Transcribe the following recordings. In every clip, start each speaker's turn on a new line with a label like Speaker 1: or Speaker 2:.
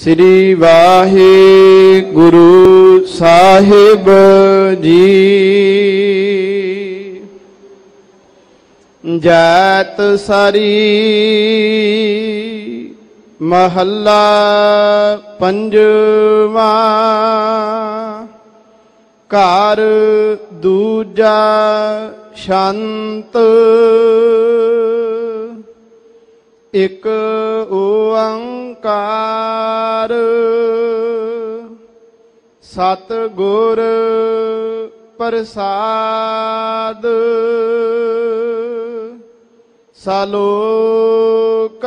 Speaker 1: ਸ੍ਰੀ ਵਾਹਿਗੁਰੂ ਸਾਹਿਬ ਜੀ। ਜੈਤ ਸਰੀ ਮਹੱਲਾ ਪੰਜਵਾ। ਘਰ ਦੂਜਾ ਸ਼ਾਂਤ। ਇਕ ਓੰਕਾਰ। ਸਤ ਗੁਰ ਪ੍ਰਸਾਦ। ਸਲੋਕ।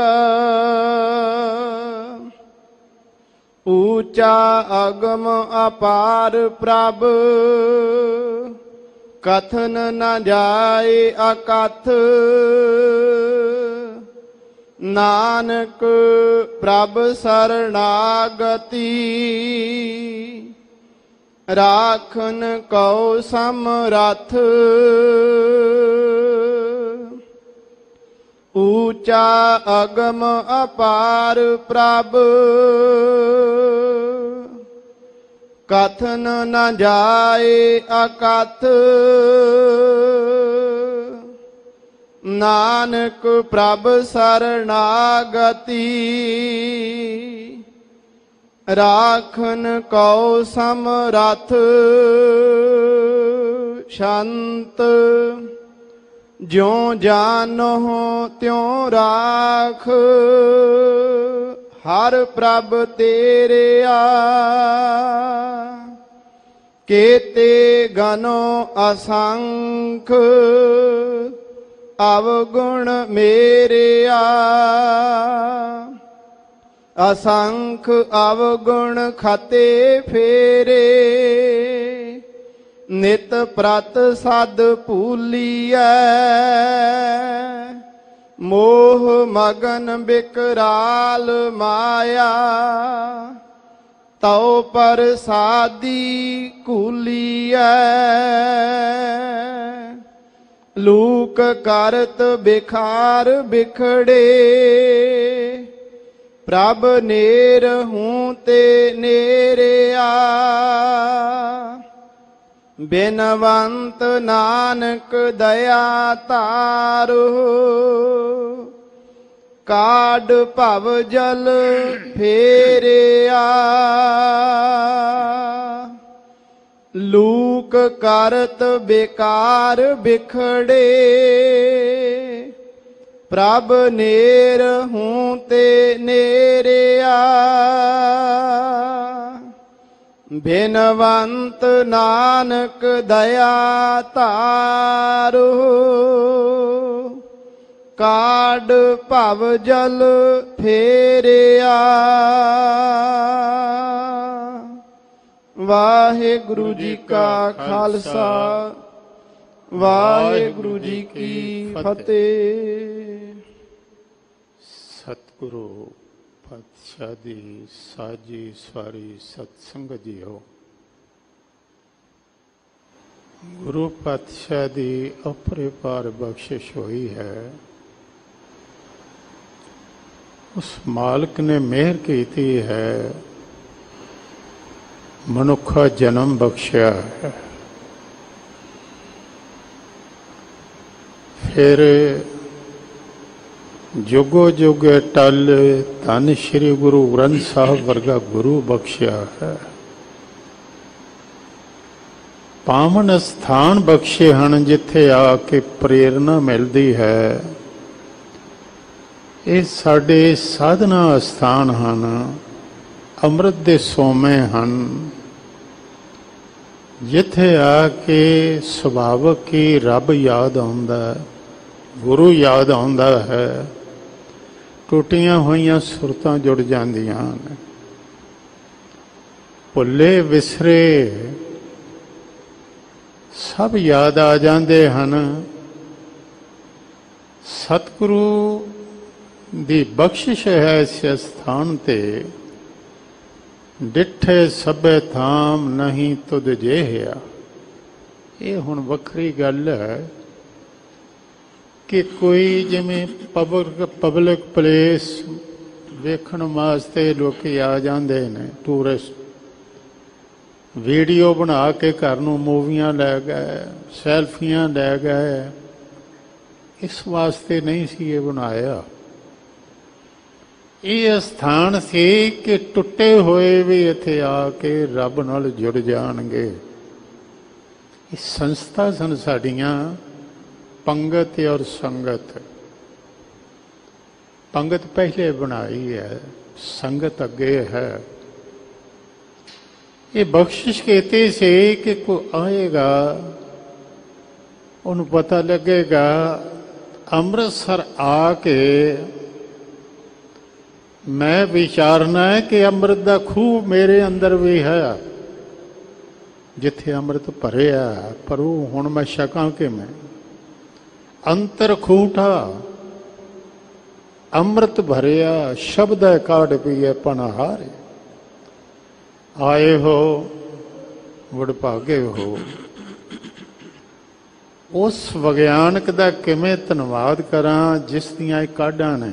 Speaker 1: ਊਚਾ ਅਗਮ ਅਪਾਰ ਪ੍ਰਭ। ਕਥਨ ਨ ਜਾਏ ਅਕਥ। ਨਾਨਕ ਪ੍ਰਭ ਸਰਣਾਗਤੀ ਰਾਖਨ ਕਉ ਸਮਰਥ ਊਚਾ ਅਗਮ ਅਪਾਰ ਪ੍ਰਭ ਕਥਨ ਨ ਜਾਏ ਅਕਥ ਨਾਨਕ ਪ੍ਰਭ ਸਰਣਾਗਤੀ। ਰਾਖਨ ਕਉ ਸਮਰਥ ਸ਼ਾਂਤ। ਜਿਉ ਜਾਨੋ ਤਿਉ ਰਾਖ। ਹਰ ਪ੍ਰਭ ਤੇਰਿਆ ਕੇਤੇ ਗਨੋ ਅਸੰਖ। ਅਵਗੁਣ ਮੇਰਿਆ। ਅਸੰਖ ਅਵਗੁਣ ਖਤੇ ਫੇਰੇ। ਨਿਤ ਪ੍ਰਤ ਸਦ ਭੂਲੀਐ। ਮੋਹ ਮਗਨ ਬਿਕਰਾਲ ਮਾਇਆ। ਤਉ ਪਰਸਾਦੀ ਕੂਲੀਐ ਲੂਕ ਕਰਤ ਬਿਖਾਰ ਬਿਖੜੇ, ਪ੍ਰਭ ਨੇਰ ਹੂੰ ਤੇ ਨੇਰਿਆ। ਬਿਨਵੰਤ ਨਾਨਕ ਦਇਆ ਤਾਰੋ ਕਾਡ ਭਵ ਜਲ ਫੇਰਿਆ। ਲੂਕ ਕਰਤ ਬੇਕਾਰ ਬਿਖੜੇ। ਪ੍ਰਭ ਨੇਰ ਹੂੰ ਤੇ ਨੇਰਿਆ। ਬਿਨਵੰਤ ਨਾਨਕ ਦਇਆ ਧਾਰੋ। ਕਾਡ ਭਵ ਜਲ ਫੇਰਿਆ। ਵਾਹਿਗੁਰੂ ਜੀ ਕਾ ਖਾਲਸਾ। ਵਾਹਿਗੁਰੂ ਜੀ ਕੀ ਫਤਿਹ।
Speaker 2: ਸਤਿਗੁਰੂ ਪਾਤਸ਼ਾਹ ਦੀ ਸਾਜੀ ਸਵਾਰੀ ਸਤਸੰਗ ਜੀਓ। ਗੁਰੂ ਪਾਤਸ਼ਾਹ ਦੀ ਅਪਰਿਪਾਰ ਬਖਸ਼ਿਸ਼ ਹੋਈ ਹੈ। ਉਸ ਮਾਲਕ ਨੇ ਮਿਹਰ ਕੀਤੀ ਹੈ। ਮਨੁੱਖਾ ਜਨਮ ਬਖਸ਼ਿਆ ਹੈ। ਫਿਰ ਜੁਗੋ ਜੁਗ ਟਲ ਧੰਨ ਸ੍ਰੀ ਗੁਰੂ ਗ੍ਰੰਥ ਸਾਹਿਬ ਵਰਗਾ ਗੁਰੂ ਬਖਸ਼ਿਆ ਹੈ। ਪਾਵਨ ਸਥਾਨ ਬਖਸ਼ੇ ਹਨ ਜਿੱਥੇ ਆ ਕੇ ਪ੍ਰੇਰਣਾ ਮਿਲਦੀ ਹੈ। ਇਹ ਸਾਡੇ ਸਾਧਨਾ ਸਥਾਨ ਹਨ, ਅੰਮ੍ਰਿਤ ਦੇ ਸੋਮੇ ਹਨ। ਜਿੱਥੇ ਆ ਕੇ ਸੁਭਾਵਕ ਹੀ ਰੱਬ ਯਾਦ ਆਉਂਦਾ ਹੈ, ਗੁਰੂ ਯਾਦ ਆਉਂਦਾ ਹੈ, ਟੁੱਟੀਆਂ ਹੋਈਆਂ ਸੁਰਤਾਂ ਜੁੜ ਜਾਂਦੀਆਂ ਨੇ। ਭੁੱਲੇ ਵਿਸਰੇ ਸਭ ਯਾਦ ਆ ਜਾਂਦੇ ਹਨ। ਸਤਿਗੁਰੂ ਦੀ ਬਖਸ਼ਿਸ਼ ਹੈ ਇਸ ਸਥਾਨ ਤੇ। ਡਿੱਠੇ ਸਭੇ ਥਾਮ ਨਹੀਂ ਤੁਧ ਜਿਹਿਆ। ਇਹ ਹੁਣ ਵੱਖਰੀ ਗੱਲ ਹੈ ਕਿ ਕੋਈ ਜਿਵੇਂ ਪਬਲਿਕ ਪਬਲਿਕ ਪਲੇਸ ਵੇਖਣ ਵਾਸਤੇ ਲੋਕੀ ਆ ਜਾਂਦੇ ਨੇ, ਟੂਰਿਸਟ। ਵੀਡੀਓ ਬਣਾ ਕੇ ਘਰ ਨੂੰ ਮੂਵੀਆਂ ਲੈ ਗਏ, ਸੈਲਫੀਆਂ ਲੈ ਗਏ। ਇਸ ਵਾਸਤੇ ਨਹੀਂ ਸੀ ਇਹ ਬਣਾਇਆ। ਇਹ ਸਥਾਨ ਸੀ ਕਿ ਟੁੱਟੇ ਹੋਏ ਵੀ ਇੱਥੇ ਆ ਕੇ ਰੱਬ ਨਾਲ ਜੁੜ ਜਾਣਗੇ। ਇਹ ਸੰਸਥਾ ਸਨ ਸਾਡੀਆਂ, ਪੰਗਤ ਔਰ ਸੰਗਤ। ਪੰਗਤ ਪਹਿਲੇ ਬਣਾਈ ਹੈ, ਸੰਗਤ ਅੱਗੇ ਹੈ। ਇਹ ਬਖਸ਼ਿਸ਼ ਕੀਤੀ ਸੀ ਕਿ ਕੋ ਆਏਗਾ, ਉਹਨੂੰ ਪਤਾ ਲੱਗੇਗਾ, ਅੰਮ੍ਰਿਤਸਰ ਆ ਕੇ ਮੈਂ ਵਿਚਾਰਨਾ ਹੈ ਕਿ ਅੰਮ੍ਰਿਤ ਦਾ ਖੂਹ ਮੇਰੇ ਅੰਦਰ ਵੀ ਹੈ। ਜਿੱਥੇ ਅੰਮ੍ਰਿਤ ਭਰਿਆ ਪਰ ਉਹ ਹੁਣ ਮੈਂ ਛਕਾਂ ਕਿਵੇਂ? ਅੰਤਰ ਖੂਟਾ, ਅੰਮ੍ਰਿਤ ਭਰਿਆ, ਸ਼ਬਦ ਹੈ ਕਾਢ ਪੀਏ ਪਨਹਾਰੇ ਆਏ ਹੋ ਵਡਭਾਗੇ ਹੋ। ਉਸ ਵਿਗਿਆਨਕ ਦਾ ਕਿਵੇਂ ਧੰਨਵਾਦ ਕਰਾਂ, ਜਿਸ ਦੀਆਂ ਇਹ ਕਾਢਾਂ ਨੇ?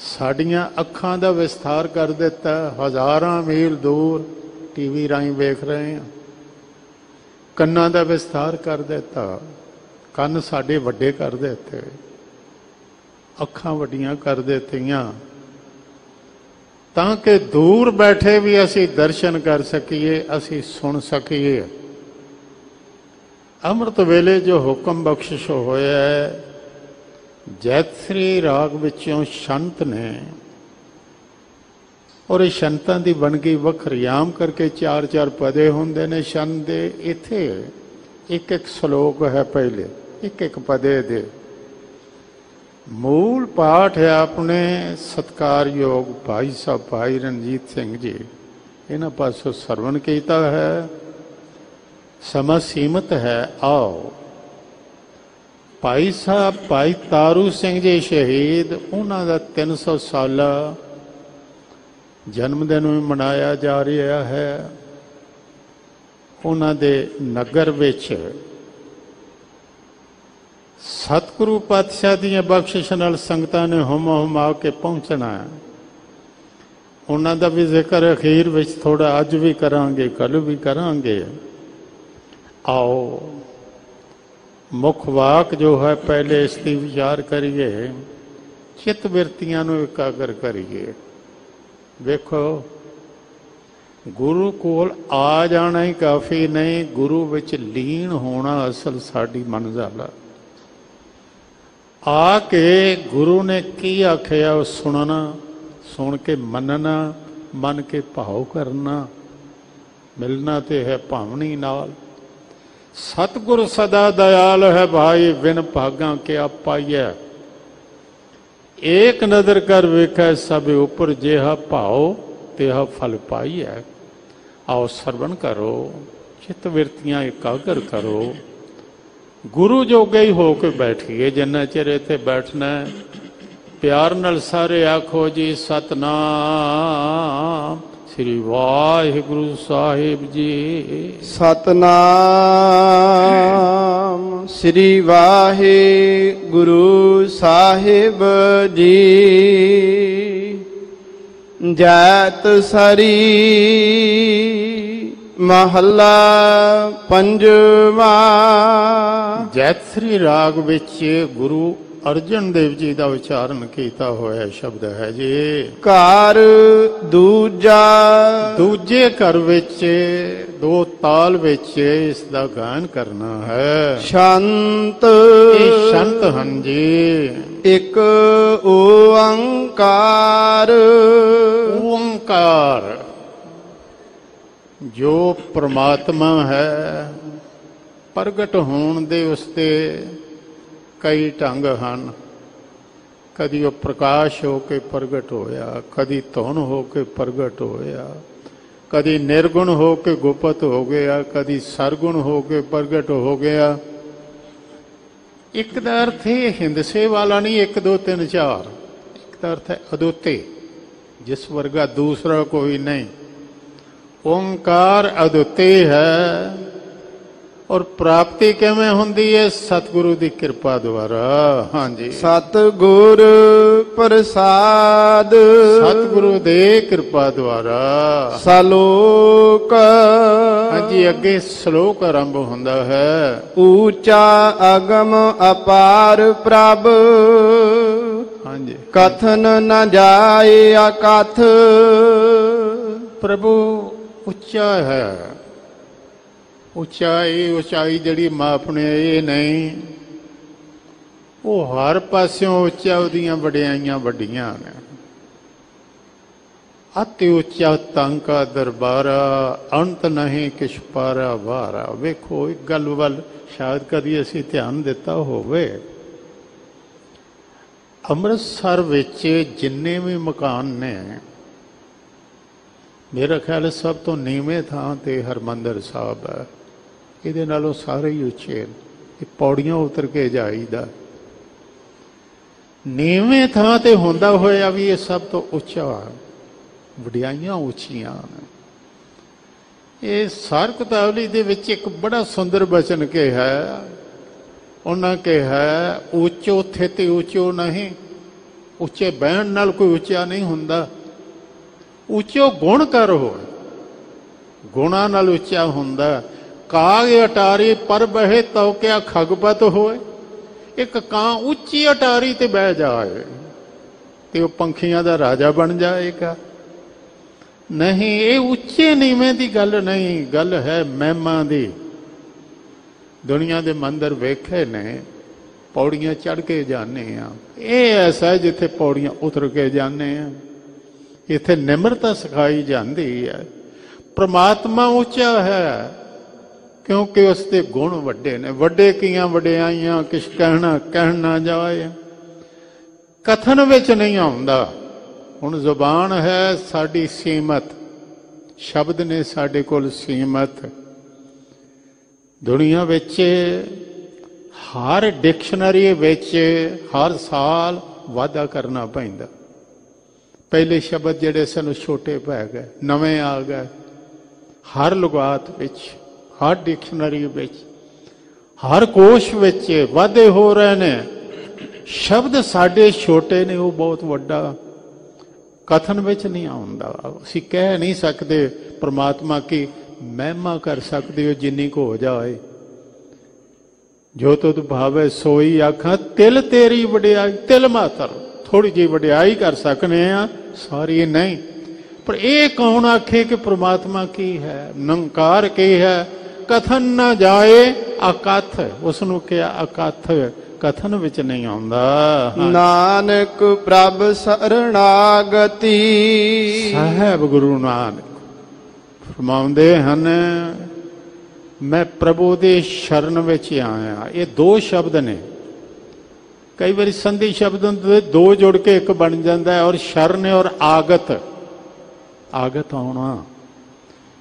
Speaker 2: ਸਾਡੀਆਂ ਅੱਖਾਂ ਦਾ ਵਿਸਥਾਰ ਕਰ ਦਿੱਤਾ, ਹਜ਼ਾਰਾਂ ਮੀਲ ਦੂਰ ਟੀਵੀ ਰਾਹੀਂ ਵੇਖ ਰਹੇ ਹਾਂ। ਕੰਨਾਂ ਦਾ ਵਿਸਥਾਰ ਕਰ ਦਿੱਤਾ, ਕੰਨ ਸਾਡੇ ਵੱਡੇ ਕਰ ਦਿੱਤੇ, ਅੱਖਾਂ ਵੱਡੀਆਂ ਕਰ ਦਿੱਤੀਆਂ। ਤਾਂ ਕਿ ਦੂਰ ਬੈਠੇ ਵੀ ਅਸੀਂ ਦਰਸ਼ਨ ਕਰ ਸਕੀਏ, ਅਸੀਂ ਸੁਣ ਸਕੀਏ। ਅੰਮ੍ਰਿਤ ਵੇਲੇ ਜੋ ਹੁਕਮ ਬਖਸ਼ਿਸ਼ ਹੋਇਆ ਹੈ ਜੈਤਰੀ ਰਾਗ ਵਿੱਚੋਂ ਸ਼ੰਤ ਨੇ ਔਰ ਇਹ ਸ਼ੰਤਾਂ ਦੀ ਬਣਗੀ ਵੱਖਰੀ, ਆਮ ਕਰਕੇ ਚਾਰ ਚਾਰ ਪਦੇ ਹੁੰਦੇ ਨੇ, ਸ਼ੰਤ ਦੇ ਇੱਥੇ ਇੱਕ ਇੱਕ ਸ਼ਲੋਕ ਹੈ ਪਹਿਲੇ, ਇੱਕ ਇੱਕ ਪਦੇ ਦੇ। ਮੂਲ ਪਾਠ ਹੈ ਆਪਣੇ ਸਤਕਾਰਯੋਗ ਭਾਈ ਸਾਹਿਬ, ਭਾਈ ਰਣਜੀਤ ਸਿੰਘ ਜੀ। ਇਹਨਾਂ ਪਾਸੋਂ ਸਰਵਣ ਕੀਤਾ ਹੈ, ਸਮਾਂ ਸੀਮਤ ਹੈ, ਆਓ। ਭਾਈ ਸਾਹਿਬ, ਭਾਈ ਤਾਰੂ ਸਿੰਘ ਜੀ ਸ਼ਹੀਦ, ਉਹਨਾਂ ਦਾ 300 ਸਾਲਾ ਜਨਮ ਦਿਨ ਵੀ ਮਨਾਇਆ ਜਾ ਰਿਹਾ ਹੈ। ਉਹਨਾਂ ਦੇ ਨਗਰ ਵਿੱਚ ਸਤਿਗੁਰੂ ਪਾਤਸ਼ਾਹ ਦੀਆਂ ਬਖਸ਼ਿਸ਼ ਨਾਲ ਸੰਗਤਾਂ ਨੇ ਹਮ ਹਮਾ ਕੇ ਪਹੁੰਚਣਾ ਉਹਨਾਂ ਦਾ ਵੀ ਜ਼ਿਕਰ ਅਖੀਰ ਵਿੱਚ ਥੋੜਾ ਅੱਜ ਵੀ ਕਰਾਂਗੇ ਕੱਲ ਵੀ ਕਰਾਂਗੇ। ਆਓ। ਮੁੱਖ ਵਾਕ ਜੋ ਹੈ, ਪਹਿਲੇ ਇਸ ਦੀ ਵਿਚਾਰ ਕਰੀਏ। ਚਿੱਤ ਬਿਰਤੀਆਂ ਨੂੰ ਇਕਾਗਰ ਕਰੀਏ। ਵੇਖੋ, ਗੁਰੂ ਕੋਲ ਆ ਜਾਣਾ ਹੀ ਕਾਫੀ ਨਹੀਂ, ਗੁਰੂ ਵਿੱਚ ਲੀਨ ਹੋਣਾ ਅਸਲ ਸਾਡੀ ਮੰਜ਼ਲ ਹੈ ਆ ਕੇ ਗੁਰੂ ਨੇ ਕੀ ਆਖਿਆ ਉਹ ਸੁਣਨਾ, ਸੁਣ ਕੇ ਮੰਨਣਾ, ਮੰਨ ਕੇ ਭਾਉ ਕਰਨਾ, ਮਿਲਣਾ ਤੇ ਹੈ ਭਾਵਨੀ ਨਾਲ। ਸਤਗੁਰ ਸਦਾ ਦਇਆਲ ਹੈ ਭਾਈ, ਬਿਨ ਭਾਗਾ ਕੇ ਪਾਈਐ? ਏਕ ਨਜ਼ਰ ਕਰ ਵੇਖੈ, ਸਭ ਉਪਰ ਜਿਹਾ ਭਾਉ, ਤਿਹਾ ਫਲ ਪਾਈਐ। ਆਓ ਸਰਵਣ ਕਰੋ, ਚਿਤ ਵਿਰਤੀਆਂ ਇਕਾਗਰ ਕਰੋ। ਗੁਰੂ ਜੋਗੇ ਹੀ ਹੋ ਕੇ ਬੈਠੀਏ, ਜਿੰਨਾ ਚਿਰ ਇੱਥੇ ਬੈਠਣਾ ਪਿਆਰ ਨਾਲ ਸਾਰੇ ਆਖੋ ਜੀ, ਸਤਨਾਮ। ਸ੍ਰੀ ਵਾਹਿਗੁਰੂ ਸਾਹਿਬ ਜੀ।
Speaker 1: ਸਤਨਾਮ ਸ੍ਰੀ ਵਾਹਿਗੁਰੂ ਸਾਹਿਬ ਜੀ। ਜੈਤ ਸਰੀ ਮਹੱਲਾ ਪੰਜਵਾ।
Speaker 2: ਜੈਤਸਰੀ ਰਾਗ ਵਿੱਚ ਗੁਰੂ ਅਰਜਨ ਦੇਵ ਜੀ ਦਾ ਉਚਾਰਨ ਕੀਤਾ ਹੋਇਆ ਸ਼ਬਦ ਹੈ ਜੀ।
Speaker 1: ਘਰ ਦੂਜਾ।
Speaker 2: ਦੂਜੇ ਘਰ ਵਿੱਚ ਦੋ ਤਾਲ ਵਿੱਚ ਇਸ ਦਾ ਗਾਇਨ ਕਰਨਾ ਹੈ।
Speaker 1: ਸ਼ਾਂਤ।
Speaker 2: ਇਹ ਸ਼ੰਤ ਹਨ ਜੀ।
Speaker 1: ਇੱਕ ਓੰਕਾਰ।
Speaker 2: ਓੰਕਾਰ ਜੋ ਪ੍ਰਮਾਤਮਾ ਹੈ ਪ੍ਰਗਟ ਹੋਣ ਦੇ ਉਸਤੇ ਕਈ ਢੰਗ ਹਨ। ਕਦੀ ਉਹ ਪ੍ਰਕਾਸ਼ ਹੋ ਕੇ ਪ੍ਰਗਟ ਹੋਇਆ, ਕਦੀ ਧੁਨ ਹੋ ਕੇ ਪ੍ਰਗਟ ਹੋਇਆ, ਕਦੀ ਨਿਰਗੁਣ ਹੋ ਕੇ ਗੁਪਤ ਹੋ ਗਿਆ, ਕਦੀ ਸਰਗੁਣ ਹੋ ਕੇ ਪ੍ਰਗਟ ਹੋ ਗਿਆ। ਇੱਕ ਦਾ ਅਰਥ ਇਹ ਹਿੰਦਸੇ ਵਾਲਾ ਨਹੀਂ 1 2 3 4 ਇੱਕ ਦਾ ਅਰਥ ਹੈ ਅਦੁੱਤੇ, ਜਿਸ ਵਰਗਾ ਦੂਸਰਾ ਕੋਈ ਨਹੀਂ। ਓੰਕਾਰ ਅਦੁੱਤੇ ਹੈ। ਔਰ ਪ੍ਰਾਪਤੀ ਕਿਵੇਂ ਹੁੰਦੀ ਹੈ ਸਤਿਗੁਰੂ ਦੀ ਕਿਰਪਾ ਦੁਆਰਾ। ਹਾਂਜੀ।
Speaker 1: ਸਤ ਗੁਰ ਪ੍ਰਸਾਦ।
Speaker 2: ਸਤਿਗੁਰੂ ਦੇ ਕਿਰਪਾ ਦੁਆਰਾ।
Speaker 1: ਸਲੋਕ।
Speaker 2: ਹਾਂਜੀ ਅੱਗੇ ਸ਼ਲੋਕ ਆਰੰਭ ਹੁੰਦਾ ਹੈ।
Speaker 1: ਊਚਾ ਅਗਮ ਅਪਾਰ ਪ੍ਰਭ।
Speaker 2: ਹਾਂਜੀ।
Speaker 1: ਕਥਨ ਨ ਜਾਏ ਅਕਥ।
Speaker 2: ਪ੍ਰਭੂ ਉੱਚਾ ਹੈ। ਉਚਾਈ ਉਚਾਈ ਜਿਹੜੀ ਮਾਪਣੇ ਇਹ ਨਹੀਂ। ਉਹ ਹਰ ਪਾਸਿਓਂ ਉੱਚਾ ਉਹਦੀਆਂ ਵਡਿਆਈਆਂ ਵੱਡੀਆਂ ਨੇ। ਅਤਿ ਉੱਚਾ ਤੰਕਾ ਦਰਬਾਰਾ, ਅੰਤ ਨਹੀਂ ਕਿਛ ਪਾਰਾ ਵਾਰਾ। ਵੇਖੋ, ਇੱਕ ਗੱਲ ਵੱਲ ਸ਼ਾਇਦ ਕਦੀ ਅਸੀਂ ਧਿਆਨ ਦਿੱਤਾ ਹੋਵੇ। ਅੰਮ੍ਰਿਤਸਰ ਵਿੱਚ ਜਿੰਨੇ ਵੀ ਮਕਾਨ ਨੇ, ਮੇਰਾ ਖਿਆਲ ਸਭ ਤੋਂ ਨੀਵੇਂ ਥਾਂ ਤੇ ਹਰਮੰਦਰ ਸਾਹਿਬ ਹੈ। ਇਹਦੇ ਨਾਲੋਂ ਸਾਰੇ ਹੀ ਉੱਚੇ ਨੇ ਇਹ ਪੌੜੀਆਂ ਉਤਰ ਕੇ ਜਾਈਦਾ। ਨੀਵੇਂ ਥਾਂ ਤੇ ਹੁੰਦਾ ਹੋਇਆ ਵੀ ਇਹ ਸਭ ਤੋਂ ਉੱਚਾ ਵਡਿਆਈਆਂ ਉੱਚੀਆਂ ਇਹ ਸਾਰ ਕਿਤਾਬਲੀ ਦੇ ਵਿੱਚ ਇੱਕ ਬੜਾ ਸੁੰਦਰ ਬਚਨ ਕਿਹਾ ਉਹਨਾਂ ਕਿਹਾ ਉੱਚੋ ਉਥੇ ਤੇ ਉੱਚੋ ਨਹੀਂ। ਉੱਚੇ ਬਹਿਣ ਨਾਲ ਕੋਈ ਉੱਚਾ ਨਹੀਂ ਹੁੰਦਾ। ਉੱਚੋ ਗੁਣ ਕਰ ਹੋਏ ਗੁਣਾ ਨਾਲ ਉੱਚਾ ਹੁੰਦਾ। ਕਾਗ ਅਟਾਰੀ ਪਰ ਬਹਿ ਤਉ ਕਿਆ ਖਗਪਤ ਹੋਏ। ਇੱਕ ਕਾਂ ਉੱਚੀ ਅਟਾਰੀ ਤੇ ਬਹਿ ਜਾਏ, ਤੇ ਉਹ ਪੰਖੀਆਂ ਦਾ ਰਾਜਾ ਬਣ ਜਾਏਗਾ। ਨਹੀਂ, ਇਹ ਉੱਚੇ ਨੀਵੇਂ ਦੀ ਗੱਲ ਨਹੀਂ, ਗੱਲ ਹੈ ਮਹਿਮਾ ਦੀ। ਦੁਨੀਆ ਦੇ ਮੰਦਰ ਵੇਖੇ ਨੇ, ਪੌੜੀਆਂ ਚੜ ਕੇ ਜਾਂਦੇ ਆ। ਇਹ ਐਸਾ ਜਿੱਥੇ ਪੌੜੀਆਂ ਉਤਰ ਕੇ ਜਾਂਦੇ ਆ। ਇੱਥੇ ਨਿਮਰਤਾ ਸਿਖਾਈ ਜਾਂਦੀ ਹੈ। ਪ੍ਰਮਾਤਮਾ ਉੱਚਾ ਹੈ ਕਿਉਂਕਿ ਉਸ ਦੇ ਗੁਣ ਵੱਡੇ ਨੇ। ਵੱਡੇ ਕੀਆਂ ਵਡਿਆਈਆਂ ਕਿਛ ਕਹਿਣਾ ਕਹਿਣਾ ਜਾਏ। ਕਥਨ ਵਿੱਚ ਨਹੀਂ ਆਉਂਦਾ। ਹੁਣ ਜ਼ੁਬਾਨ ਹੈ ਸਾਡੀ ਸੀਮਤ। ਸ਼ਬਦ ਨੇ ਸਾਡੇ ਕੋਲ ਸੀਮਤ। ਦੁਨੀਆ ਵਿੱਚ ਹਰ ਡਿਕਸ਼ਨਰੀ ਵਿੱਚ ਹਰ ਸਾਲ ਵਾਧਾ ਕਰਨਾ ਪੈਂਦਾ। ਪਹਿਲੇ ਸ਼ਬਦ ਜਿਹੜੇ ਸਾਨੂੰ ਛੋਟੇ ਪੈ ਗਏ, ਨਵੇਂ ਆ ਗਏ। ਹਰ ਲੁਗਾਤ ਵਿੱਚ ਹਰ ਡਿਕਸ਼ਨਰੀ ਵਿੱਚ, ਹਰ ਕੋਸ਼ ਵਿੱਚ ਵਾਧੇ ਹੋ ਰਹੇ ਨੇ। ਸ਼ਬਦ ਸਾਡੇ ਛੋਟੇ ਨੇ, ਉਹ ਬਹੁਤ ਵੱਡਾ। ਕਥਨ ਵਿੱਚ ਨਹੀਂ ਆਉਂਦਾ। ਅਸੀਂ ਕਹਿ ਨਹੀਂ ਸਕਦੇ ਪ੍ਰਮਾਤਮਾ ਕੀ ਮਹਿਮਾ ਕਰ ਸਕਦੇ ਹੋ ਜਿੰਨੀ ਕੋ ਹੋ ਜਾਏ। ਜੋ ਤੁਧ ਭਾਵੇ ਸੋਈ ਆਖਾਂ, ਤਿਲ ਤੇਰੀ ਵਡਿਆਈ, ਤਿਲ ਮਾਤਰ ਥੋੜੀ ਜਿਹੀ ਵਡਿਆਈ ਕਰ ਸਕਨੇ ਆ, ਸਾਰੀ ਨਹੀਂ। ਪਰ ਇਹ ਕੌਣ ਆਖੇ ਕਿ ਪ੍ਰਮਾਤਮਾ ਕੀ ਹੈ? ਨੰਕਾਰ ਕੀ ਹੈ? ਕਥਨ ਨਾ ਜਾਏ ਅਕਥ। ਉਸ ਨੂੰ ਕਿਹਾ ਅਕਥ ਕਥਨ ਵਿੱਚ ਨਹੀਂ ਆਉਂਦਾ।
Speaker 1: ਨਾਨਕ ਪ੍ਰਭ ਸਰਣਾਗਤੀ।
Speaker 2: ਸਾਹਿਬ ਗੁਰੂ ਨਾਨਕ ਫਰਮਾਉਂਦੇ ਹਨ ਮੈਂ ਪ੍ਰਭੂ ਦੇ ਸ਼ਰਨ ਵਿੱਚ ਆਇਆ। ਇਹ ਦੋ ਸ਼ਬਦ ਨੇ। ਕਈ ਵਾਰੀ ਸੰਧੀ ਸ਼ਬਦ ਹੁੰਦੇ ਦੋ ਜੁੜ ਕੇ ਇੱਕ ਬਣ ਜਾਂਦਾ ਹੈ ਔਰ ਸ਼ਰਨ ਔਰ ਆਗਤ। ਆਗਤ ਆਉਣਾ।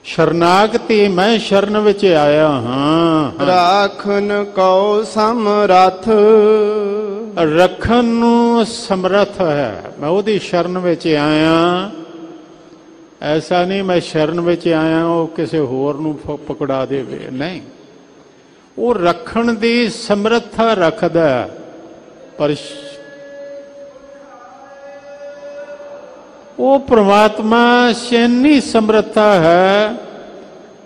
Speaker 2: ਸ਼ਰਨਾਗਤੀ ਮੈਂ ਸ਼ਰਨ ਵਿੱਚ ਆਇਆ ਹਾਂ।
Speaker 1: ਰਾਖਨ ਕਉ ਸਮਰਥ।
Speaker 2: ਰੱਖਣ ਨੂੰ ਸਮਰੱਥ ਹੈ। ਮੈਂ ਉਹਦੀ ਸ਼ਰਨ ਵਿੱਚ ਆਇਆ। ਐਸਾ ਨਹੀਂ ਮੈਂ ਸ਼ਰਨ ਵਿੱਚ ਆਇਆ ਉਹ ਕਿਸੇ ਹੋਰ ਨੂੰ ਪਕੜਾ ਦੇਵੇ। ਨਹੀਂ। ਉਹ ਰੱਖਣ ਦੀ ਸਮਰੱਥਾ ਰੱਖਦਾ ਪਰ ਉਹ ਪ੍ਰਮਾਤਮਾ ਸ਼ੈਨੀ ਸਮਰੱਥਾ ਹੈ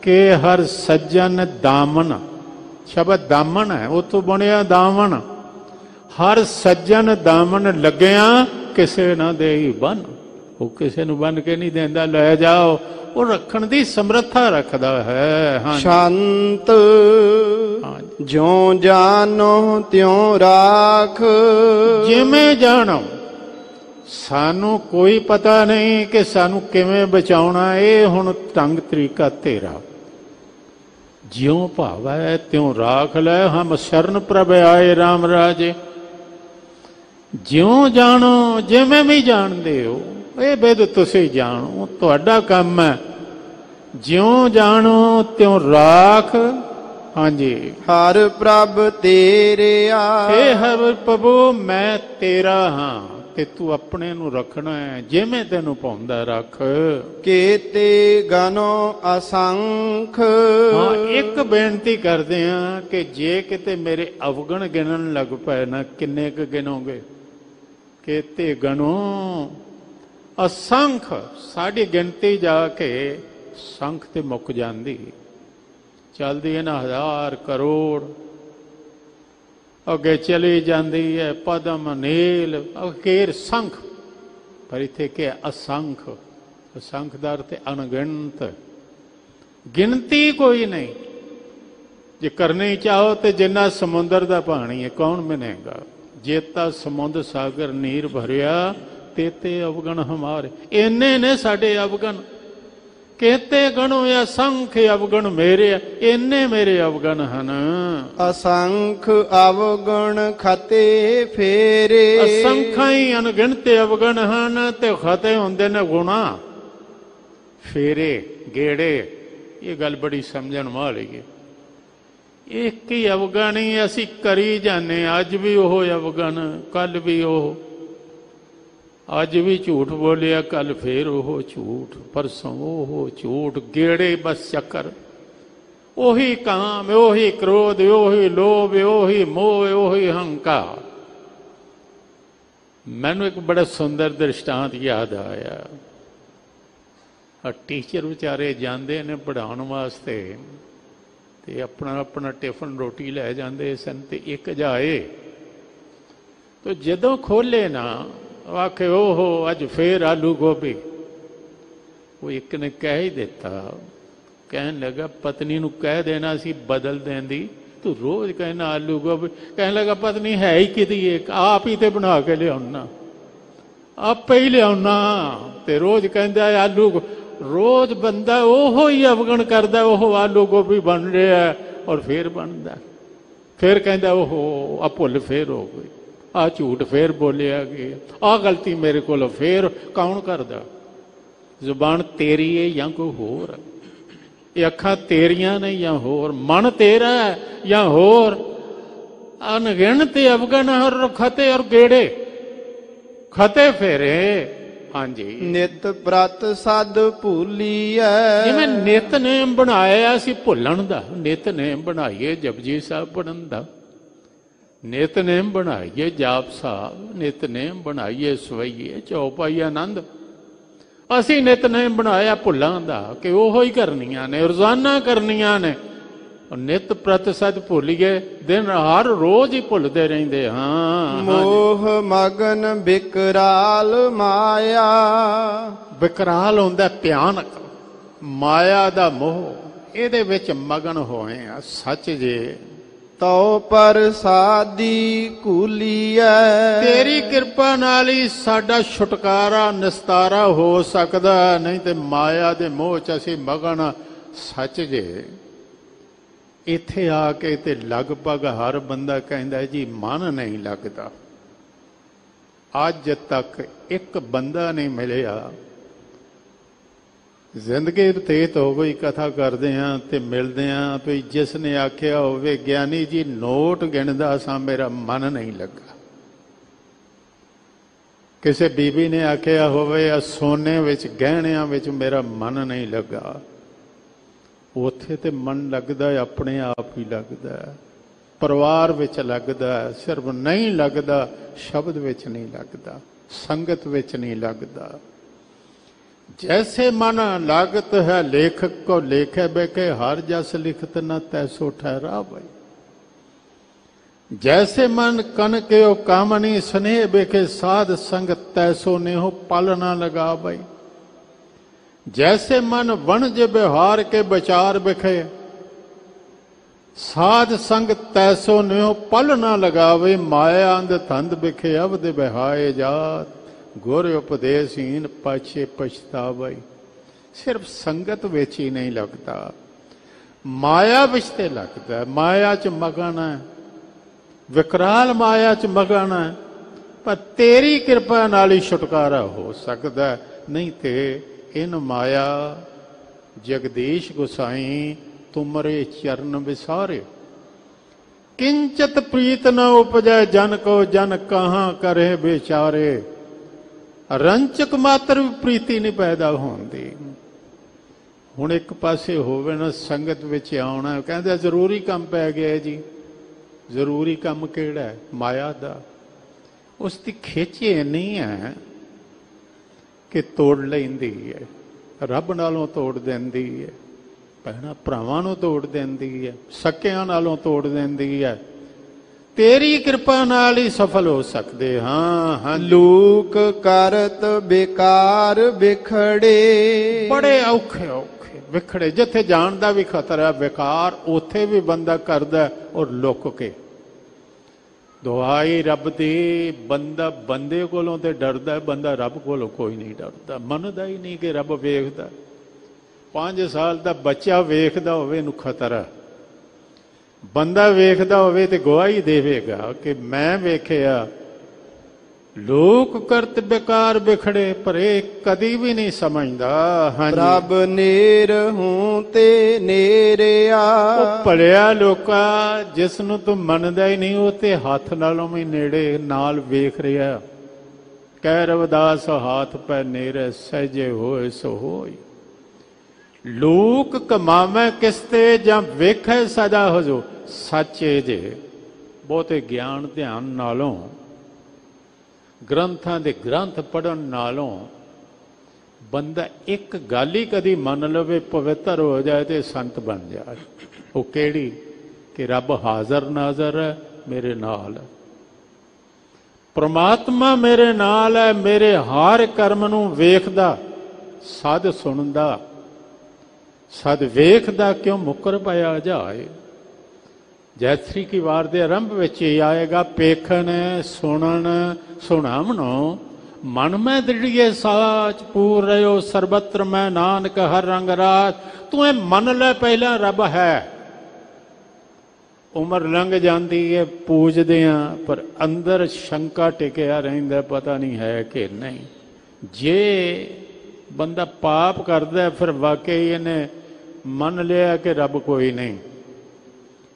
Speaker 2: ਕਿ ਹਰ ਸੱਜਣ ਦਾਮਨ ਸ਼ਬਦ ਦਾਮਨ ਹੈ ਉਹ ਤੋਂ ਬਣਿਆ ਦਾਮਨ। ਹਰ ਸੱਜਣ ਦਾਮਨ ਲੱਗਿਆ ਕਿਸੇ ਨਾ ਦੇਈ ਬਨ। ਉਹ ਕਿਸੇ ਨੂੰ ਬੰਨ ਕੇ ਨਹੀਂ ਦਿੰਦਾ ਲੈ ਜਾਓ। ਉਹ ਰੱਖਣ ਦੀ ਸਮਰੱਥਾ ਰੱਖਦਾ ਹੈ ਹਾਂ
Speaker 1: ਸ਼ਾਂਤ। ਜਿਉ ਜਾਨੋ ਤਿਉ ਰਾਖ।
Speaker 2: ਜਿਵੇਂ ਜਾਣੋ। ਸਾਨੂੰ ਕੋਈ ਪਤਾ ਨਹੀਂ ਕਿ ਸਾਨੂੰ ਕਿਵੇਂ ਬਚਾਉਣਾ ਇਹ ਹੁਣ ਢੰਗ ਤਰੀਕਾ ਤੇਰਾ। ਜਿਉ ਭਾਵੈ ਤਿਉ ਰਾਖ ਲੈ ਹਮ ਸ਼ਰਨ ਪ੍ਰਭ ਆਏ RAM ਰਾਜੇ। ਜਿਉ ਜਾਣੋ ਜਿਵੇਂ ਵੀ ਜਾਣਦੇ ਹੋ ਇਹ ਬੇਦ ਤੁਸੀਂ ਜਾਣੋ ਤੁਹਾਡਾ ਕੰਮ ਹੈ। ਜਿਉ ਜਾਣੋ ਤਿਉ ਰਾਖ ਹਾਂਜੀ।
Speaker 1: ਹਰ ਪ੍ਰਭ ਤੇਰੇ ਆ।
Speaker 2: ਹੇ ਹਰ ਪ੍ਰਭੂ ਮੈਂ ਤੇਰਾ ਹਾਂ। ਤੇ ਤੂੰ ਆਪਣੇ ਨੂੰ ਰੱਖਣਾ ਹੈ। ਜਿਵੇਂ ਤੈਨੂੰ ਪਾਉਂਦਾ ਰੱਖ।
Speaker 1: ਕੇਤੇ ਗਨੋ ਅਸੰਖ।
Speaker 2: ਹਾਂ ਇੱਕ ਬੇਨਤੀ ਕਰਦੇ ਆ ਕਿ ਜੇ ਕਿਤੇ ਮੇਰੇ ਅਵਗਣ ਗਿਣਨ ਲੱਗ ਪਏ ਨਾ ਕਿੰਨੇ ਕੁ ਗਿਣੋਗੇ? ਕੇਤੇ ਗਣੋ ਅਸੰਖ। ਸਾਡੀ ਗਿਣਤੀ ਜਾ ਕੇ ਸੰਖ ਤੇ ਮੁੱਕ ਜਾਂਦੀ। ਚੱਲਦੀ ਹੈ ਨਾ ਹਜ਼ਾਰ ਕਰੋੜ। ਅੱਗੇ ਚਲੀ ਜਾਂਦੀ ਹੈ ਪਦਮ ਨੀਲ ਅਕੇਰ ਸੰਖ। ਪਰ ਇੱਥੇ ਕਿ ਅਸੰਖ? ਅਸੰਖ ਦਾ ਅਰਥ ਅਣਗਿਣਤ। ਗਿਣਤੀ ਕੋਈ ਨਹੀਂ। ਜੇ ਕਰਨੀ ਚਾਹੋ ਤੇ ਜਿੰਨਾ ਸਮੁੰਦਰ ਦਾ ਪਾਣੀ ਹੈ, ਕੌਣ ਮਿਨੇਗਾ ਜੇਤਾ ਸਮੁੰਦ ਸਾਗਰ ਨੀਰ ਭਰਿਆ ਤੇਤੇ ਅਵਗਣ ਹਮਾਰੇ। ਇੰਨੇ ਨੇ ਸਾਡੇ ਅਵਗਣ। ਕਹਤੇ ਗਣੋ ਅਸੰਖ ਅਵਗਣ ਮੇਰੇ ਇੰਨੇ ਮੇਰੇ ਅਵਗਣ ਹਨ।
Speaker 1: ਅਸੰਖ ਅਵਗੁਣ ਖਤੇ ਫੇਰੇ।
Speaker 2: ਅਸੰਖਾਂ ਹੀ ਅਣਗਿਣਤ ਅਵਗਣ ਹਨ ਤੇ ਖਤੇ ਹੁੰਦੇ ਨੇ ਗੁਣਾ। ਫੇਰੇ ਗੇੜੇ ਇਹ ਗੱਲ ਬੜੀ ਸਮਝਣ ਵਾਲੀ ਹੈ। ਇੱਕ ਹੀ ਅਵਗਣ ਅਸੀਂ ਕਰੀ ਜਾਂਦੇ ਅੱਜ ਵੀ ਉਹ ਅਵਗਣ ਕੱਲ ਵੀ ਉਹ ਅੱਜ ਵੀ ਝੂਠ ਬੋਲਿਆ ਕੱਲ ਫੇਰ ਉਹ ਝੂਠ, ਪਰਸੋਂ ਉਹ ਝੂਠ, ਗੇੜੇ ਬਸ ਚੱਕਰ। ਉਹੀ ਕਾਮ, ਉਹੀ ਕ੍ਰੋਧ, ਉਹੀ ਲੋਭ, ਉਹੀ ਮੋਹ, ਉਹੀ ਹੰਕਾਰ। ਮੈਨੂੰ ਇੱਕ ਬੜਾ ਸੁੰਦਰ ਦ੍ਰਿਸ਼ਟਾਂਤ ਯਾਦ ਆਇਆ। ਆ ਟੀਚਰ ਵਿਚਾਰੇ ਜਾਂਦੇ ਨੇ ਪੜਾਉਣ ਵਾਸਤੇ ਤੇ ਆਪਣਾ ਆਪਣਾ ਟਿਫਨ ਰੋਟੀ ਲੈ ਜਾਂਦੇ ਸਨ ਤੇ ਇੱਕ ਜਾਏ। ਤੋ ਜਦੋਂ ਖੋਲੇ ਨਾ ਆਖੇ, ਓਹੋ, ਅੱਜ ਫੇਰ ਆਲੂ ਗੋਭੀ। ਉਹ ਇੱਕ ਨੇ ਕਹਿ ਹੀ ਦਿੱਤਾ। ਕਹਿਣ ਲੱਗਾ, ਪਤਨੀ ਨੂੰ ਕਹਿ ਦੇਣਾ ਸੀ ਬਦਲ ਦੇਣ ਦੀ। ਤੂੰ ਰੋਜ਼ ਕਹਿਣਾ ਆਲੂ ਗੋਭੀ। ਕਹਿਣ ਲੱਗਾ, ਪਤਨੀ ਹੈ ਹੀ ਕਿਦੀ ਇੱਕ। ਆਪ ਹੀ ਤੇ ਬਣਾ ਕੇ ਲਿਆਉਣਾ। ਆਪੇ ਹੀ ਲਿਆਉਣਾ। ਤੇ ਰੋਜ਼ ਕਹਿੰਦਾ ਆਲੂ ਰੋਜ਼ ਬੰਦਾ ਉਹੋ ਹੀ ਅਵਗਣ ਕਰਦਾ ਉਹ ਆਲੂ ਗੋਭੀ ਬਣ ਰਿਹਾ ਔਰ ਫੇਰ ਬਣਦਾ। ਫੇਰ ਕਹਿੰਦਾ ਉਹ ਆ ਭੁੱਲ ਫੇਰ ਹੋ ਗਈ। ਆ ਝੂਠ ਫੇਰ ਬੋਲਿਆ ਗਿਆ। ਆ ਗਲਤੀ ਮੇਰੇ ਕੋਲ ਫੇਰ ਕੌਣ ਕਰਦਾ? ਜ਼ੁਬਾਨ ਤੇਰੀ ਹੈ ਜਾਂ ਕੋਈ ਹੋਰ? ਇਹ ਅੱਖਾਂ ਤੇਰੀਆਂ ਨੇ ਜਾਂ ਹੋਰ? ਮਨ ਤੇਰਾ ਜਾਂ ਹੋਰ? ਅਨਗਿਣਤ ਅਵਗਣ ਹਰ ਖਤੇ ਔਰ ਗੇੜੇ। ਖਤੇ ਫੇਰੇ। ਹਾਂਜੀ।
Speaker 1: ਨਿਤ ਪ੍ਰਤ ਸਦ ਭੂਲੀਐ।
Speaker 2: ਜਿਵੇਂ ਨਿਤਨੇਮ ਬਣਾਇਆ ਸੀ ਭੁੱਲਣ ਦਾ ਨਿਤਨੇਮ ਬਣਾਈਏ ਜਪਜੀ ਸਾਹਿਬ ਪੜਨ ਦਾ। ਨਿਤਨੇਮ ਬਣਾਈਏ ਜਾਪ ਸਾਹਿਬ ਨਿਤਨੇਮ ਬਣਾਈਏ ਸਵਈਏ ਚੌਪਾਈ ਆਨੰਦ। ਅਸੀਂ ਨਿਤਨੇਮ ਬਣਾਇਆ ਭੁੱਲਾਂ ਦਾ ਕਿ ਉਹੋ ਹੀ ਕਰਨੀਆਂ ਨੇ ਰੋਜ਼ਾਨਾ ਕਰਨੀਆਂ ਨੇ। ਨਿਤ ਪ੍ਰਤਿਸ਼ਤ ਭੁੱਲੀਏ ਦਿਨ ਹਰ ਰੋਜ਼ ਹੀ ਭੁੱਲਦੇ ਰਹਿੰਦੇ ਹਾਂ।
Speaker 1: ਮੋਹ ਮਗਨ ਬਿਕਰਾਲ ਮਾਇਆ।
Speaker 2: ਵਿਕਰਾਲ ਹੁੰਦਾ ਭਿਆਨਕ ਮਾਇਆ ਦਾ ਮੋਹ ਇਹਦੇ ਵਿੱਚ ਮਗਨ ਹੋਏ ਆ ਸੱਚ ਜੇ।
Speaker 1: ਤਉ ਪਰ ਕੂਲੀਐ।
Speaker 2: ਤੇਰੀ ਕਿਰਪਾ ਨਾਲ ਹੀ ਸਾਡਾ ਛੁਟਕਾਰਾ, ਨਿਸਤਾਰਾ ਹੋ ਸਕਦਾ, ਨਹੀਂ ਤੇ ਮਾਇਆ ਦੇ ਮੋਹ ਚ ਅਸੀਂ ਮਗਨ ਸੱਚ ਜੇ। ਇੱਥੇ ਆ ਕੇ ਤੇ ਲਗਭਗ ਹਰ ਬੰਦਾ ਕਹਿੰਦਾ ਜੀ, ਮਨ ਨਹੀਂ ਲੱਗਦਾ। ਅੱਜ ਤੱਕ ਇੱਕ ਬੰਦਾ ਨਹੀਂ ਮਿਲਿਆ। ਜ਼ਿੰਦਗੀ ਬਤੀਤ ਹੋ ਗਈ ਕਥਾ ਕਰਦੇ ਆਂ ਤੇ ਮਿਲਦੇ ਆਂ ਵੀ ਜਿਸ ਨੇ ਆਖਿਆ ਹੋਵੇ, ਗਿਆਨੀ ਜੀ, ਨੋਟ ਗਿਣਦਾ ਸਾਂ, ਮੇਰਾ ਮਨ ਨਹੀਂ ਲੱਗਾ। ਕਿਸੇ ਬੀਬੀ ਨੇ ਆਖਿਆ ਹੋਵੇ, ਆ ਸੋਨੇ ਵਿੱਚ, ਗਹਿਣਿਆਂ ਵਿੱਚ ਮੇਰਾ ਮਨ ਨਹੀਂ ਲੱਗਾ। ਉਥੇ ਤੇ ਮਨ ਲੱਗਦਾ ਆਪਣੇ ਆਪ ਹੀ ਲੱਗਦਾ ਪਰਿਵਾਰ ਵਿੱਚ ਲੱਗਦਾ ਸਿਰਫ ਨਹੀਂ ਲੱਗਦਾ, ਸ਼ਬਦ ਵਿੱਚ ਨਹੀਂ ਲੱਗਦਾ, ਸੰਗਤ ਵਿੱਚ ਨਹੀਂ ਲੱਗਦਾ। जैसे मन लागत है लेखक को लेखे बेके हर जस लिखत न तैसो ठहरा भाई जैसे मन कन के ओ कामनी स्नेह बेके साध संग तैसो नेहो पल न लगा भाई जैसे मन वणज व्यवहार के विचार बिखे साध संग तैसो नेहो पल न लगावे माया अंध थंद बिखे अवध बिहाए जात ਗੁਰ ਉਪਦੇਸ਼ਹੀਨ ਪਾਛੇ ਪਛਤਾਵਈ। ਸਿਰਫ ਸੰਗਤ ਵਿੱਚ ਹੀ ਨਹੀਂ ਲੱਗਦਾ। ਮਾਇਆ ਵਿੱਚ ਤੇ ਲੱਗਦਾ। ਮਾਇਆ ਚ ਮਗਨ ਵਿਕਰਾਲ ਮਾਇਆ ਚ ਮਗਨ ਪਰ ਤੇਰੀ ਕਿਰਪਾ ਨਾਲ ਹੀ ਛੁਟਕਾਰਾ ਹੋ ਸਕਦਾ ਨਹੀਂ ਤੇ ਇਨ ਮਾਇਆ, ਜਗਦੀਸ਼ ਗੁਸਾਈ, ਤੁਮਰੇ ਚਰਨ ਵਿਸਾਰੇ। ਕਿੰਚਤ ਪ੍ਰੀਤ ਨ ਉਪਜੈ ਜਨ ਕੋ ਜਨ ਕਹਾਂ ਕਰੇ ਵਿਚਾਰੇ। ਰੰਚਕ ਮਾਤਰ ਵੀ ਪ੍ਰੀਤੀ ਨਹੀਂ ਪੈਦਾ ਹੁੰਦੀ। ਹੁਣ ਇੱਕ ਪਾਸੇ ਹੋਵੇ ਨਾ ਸੰਗਤ ਵਿੱਚ ਆਉਣਾ, ਕਹਿੰਦੇ ਜ਼ਰੂਰੀ ਕੰਮ ਪੈ ਗਿਆ ਜੀ। ਜ਼ਰੂਰੀ ਕੰਮ ਕਿਹੜਾ ਹੈ? ਮਾਇਆ ਦਾ। ਉਸ ਦੀ ਖਿੱਚ ਨਹੀਂ ਹੈ ਕਿ ਤੋੜ ਲੈਂਦੀ ਹੈ। ਰੱਬ ਨਾਲੋਂ ਤੋੜ ਦਿੰਦੀ ਹੈ। ਭੈਣਾ ਭਰਾਵਾਂ ਨੂੰ ਤੋੜ ਦਿੰਦੀ ਹੈ। ਸਕਿਆਂ ਨਾਲੋਂ ਤੋੜ ਦਿੰਦੀ ਹੈ। ਤੇਰੀ ਕਿਰਪਾ ਨਾਲ ਹੀ ਸਫਲ ਹੋ ਸਕਦੇ ਹਾਂ ਹਾਂ
Speaker 1: ਲੂਕ ਕਰਤ ਬੇਕਾਰ ਵਿਖੜੇ।
Speaker 2: ਬੜੇ ਔਖੇ ਔਖੇ ਵਿਖੜੇ। ਜਿੱਥੇ ਜਾਣ ਦਾ ਵੀ ਖਤਰਾ ਵਿਕਾਰ ਉੱਥੇ ਵੀ ਬੰਦਾ ਕਰਦਾ ਔਰ ਲੁੱਕ ਕੇ। ਦੁਆਈ ਰੱਬ ਦੀ ਬੰਦਾ ਬੰਦੇ ਕੋਲੋਂ ਤੇ ਡਰਦਾ ਬੰਦਾ ਰੱਬ ਕੋਲੋਂ ਕੋਈ ਨਹੀਂ ਡਰਦਾ। ਮੰਨਦਾ ਹੀ ਨਹੀਂ ਕਿ ਰੱਬ ਵੇਖਦਾ। 5 ਸਾਲ ਦਾ ਬੱਚਾ ਵੇਖਦਾ ਹੋਵੇ ਇਹਨੂੰ ਖਤਰਾ ਬੰਦਾ ਵੇਖਦਾ ਹੋਵੇ ਤੇ ਗਵਾਹੀ ਦੇਵੇਗਾ ਕਿ ਮੈਂ ਵੇਖਿਆ। ਲੋਕ ਕਰਤ ਬੇਕਾਰ ਵਿਖੜੇ ਪਰ ਇਹ ਕਦੀ ਵੀ ਨਹੀਂ ਸਮਝਦਾ। ਹਾਂਜੀ।
Speaker 1: ਪ੍ਰਭ ਨੇਰ ਹੂੰ ਤੇ ਨੇਰਿਆ
Speaker 2: ਉਹ ਭਲਿਆ ਲੋਕਾ ਜਿਸ ਨੂੰ ਤੂੰ ਮੰਨਦਾ ਹੀ ਨਹੀਂ ਉਹ ਤੇ ਹੱਥ ਨਾਲੋਂ ਵੀ ਨੇੜੇ ਨਾਲ ਵੇਖ ਰਿਹਾ। ਕਹਿ ਰਵਦਾਸ ਹੱਥ ਪੈ ਨੇੜੇ ਸਹਜੇ ਹੋਏ ਸੋ ਹੋਈ। ਲੋਕ ਕਮਾਵੇਂ ਕਿਸ ਤੇ ਜਾਂ ਵੇਖੇ ਸਦਾ ਹਜੋ ਸੱਚੇ ਜੇ, ਬਹੁਤੇ ਗਿਆਨ ਧਿਆਨ ਨਾਲੋਂ, ਗ੍ਰੰਥਾਂ ਦੇ ਗ੍ਰੰਥ ਪੜਨ ਨਾਲੋਂ, ਬੰਦਾ ਇੱਕ ਗੱਲ ਹੀ ਕਦੀ ਮੰਨ ਲਵੇ, ਪਵਿੱਤਰ ਹੋ ਜਾਏ ਤੇ ਸੰਤ ਬਣ ਜਾਏ। ਉਹ ਕਿਹੜੀ? ਕਿ ਰੱਬ ਹਾਜ਼ਰ ਨਾਜ਼ਰ ਹੈ, ਮੇਰੇ ਨਾਲ ਹੈ। ਪ੍ਰਮਾਤਮਾ ਮੇਰੇ ਨਾਲ ਹੈ, ਮੇਰੇ ਹਰ ਕਰਮ ਨੂੰ ਵੇਖਦਾ, ਸਦ ਸੁਣਦਾ, ਸਦ ਵੇਖਦਾ ਕਿਉਂ ਮੁਕਰ ਪਿਆ ਜਾਏ? ਜੈਤਰੀ ਕੀ ਵਾਰ ਦੇ ਆਰੰਭ ਵਿੱਚ ਹੀ ਆਏਗਾ, ਪੇਖਣ, ਸੁਣਨ, ਸੁਣਾਵਣੋ। ਮਨ ਮੈਂ ਦ੍ਰਿੜੀਏ ਸਾਚ, ਪੂਰ ਰਿਓ ਸਰਬਤਰ ਮੈਂ ਨਾਨਕ ਹਰ ਰੰਗ ਰਾਤ ਤੂੰ ਇਹ ਮੰਨ ਲੈ ਪਹਿਲਾਂ ਰੱਬ ਹੈ। ਉਮਰ ਲੰਘ ਜਾਂਦੀ ਹੈ ਪੂਜਦੇ ਆ, ਪਰ ਅੰਦਰ ਸ਼ੰਕਾ ਟਿਕਿਆ ਰਹਿੰਦਾ, ਪਤਾ ਨਹੀਂ ਹੈ ਕਿ ਨਹੀਂ। ਜੇ ਬੰਦਾ ਪਾਪ ਕਰਦਾ, ਫਿਰ ਵਾਕਈ ਇਹਨੇ ਮੰਨ ਲਿਆ ਕਿ ਰੱਬ ਕੋਈ ਨਹੀਂ।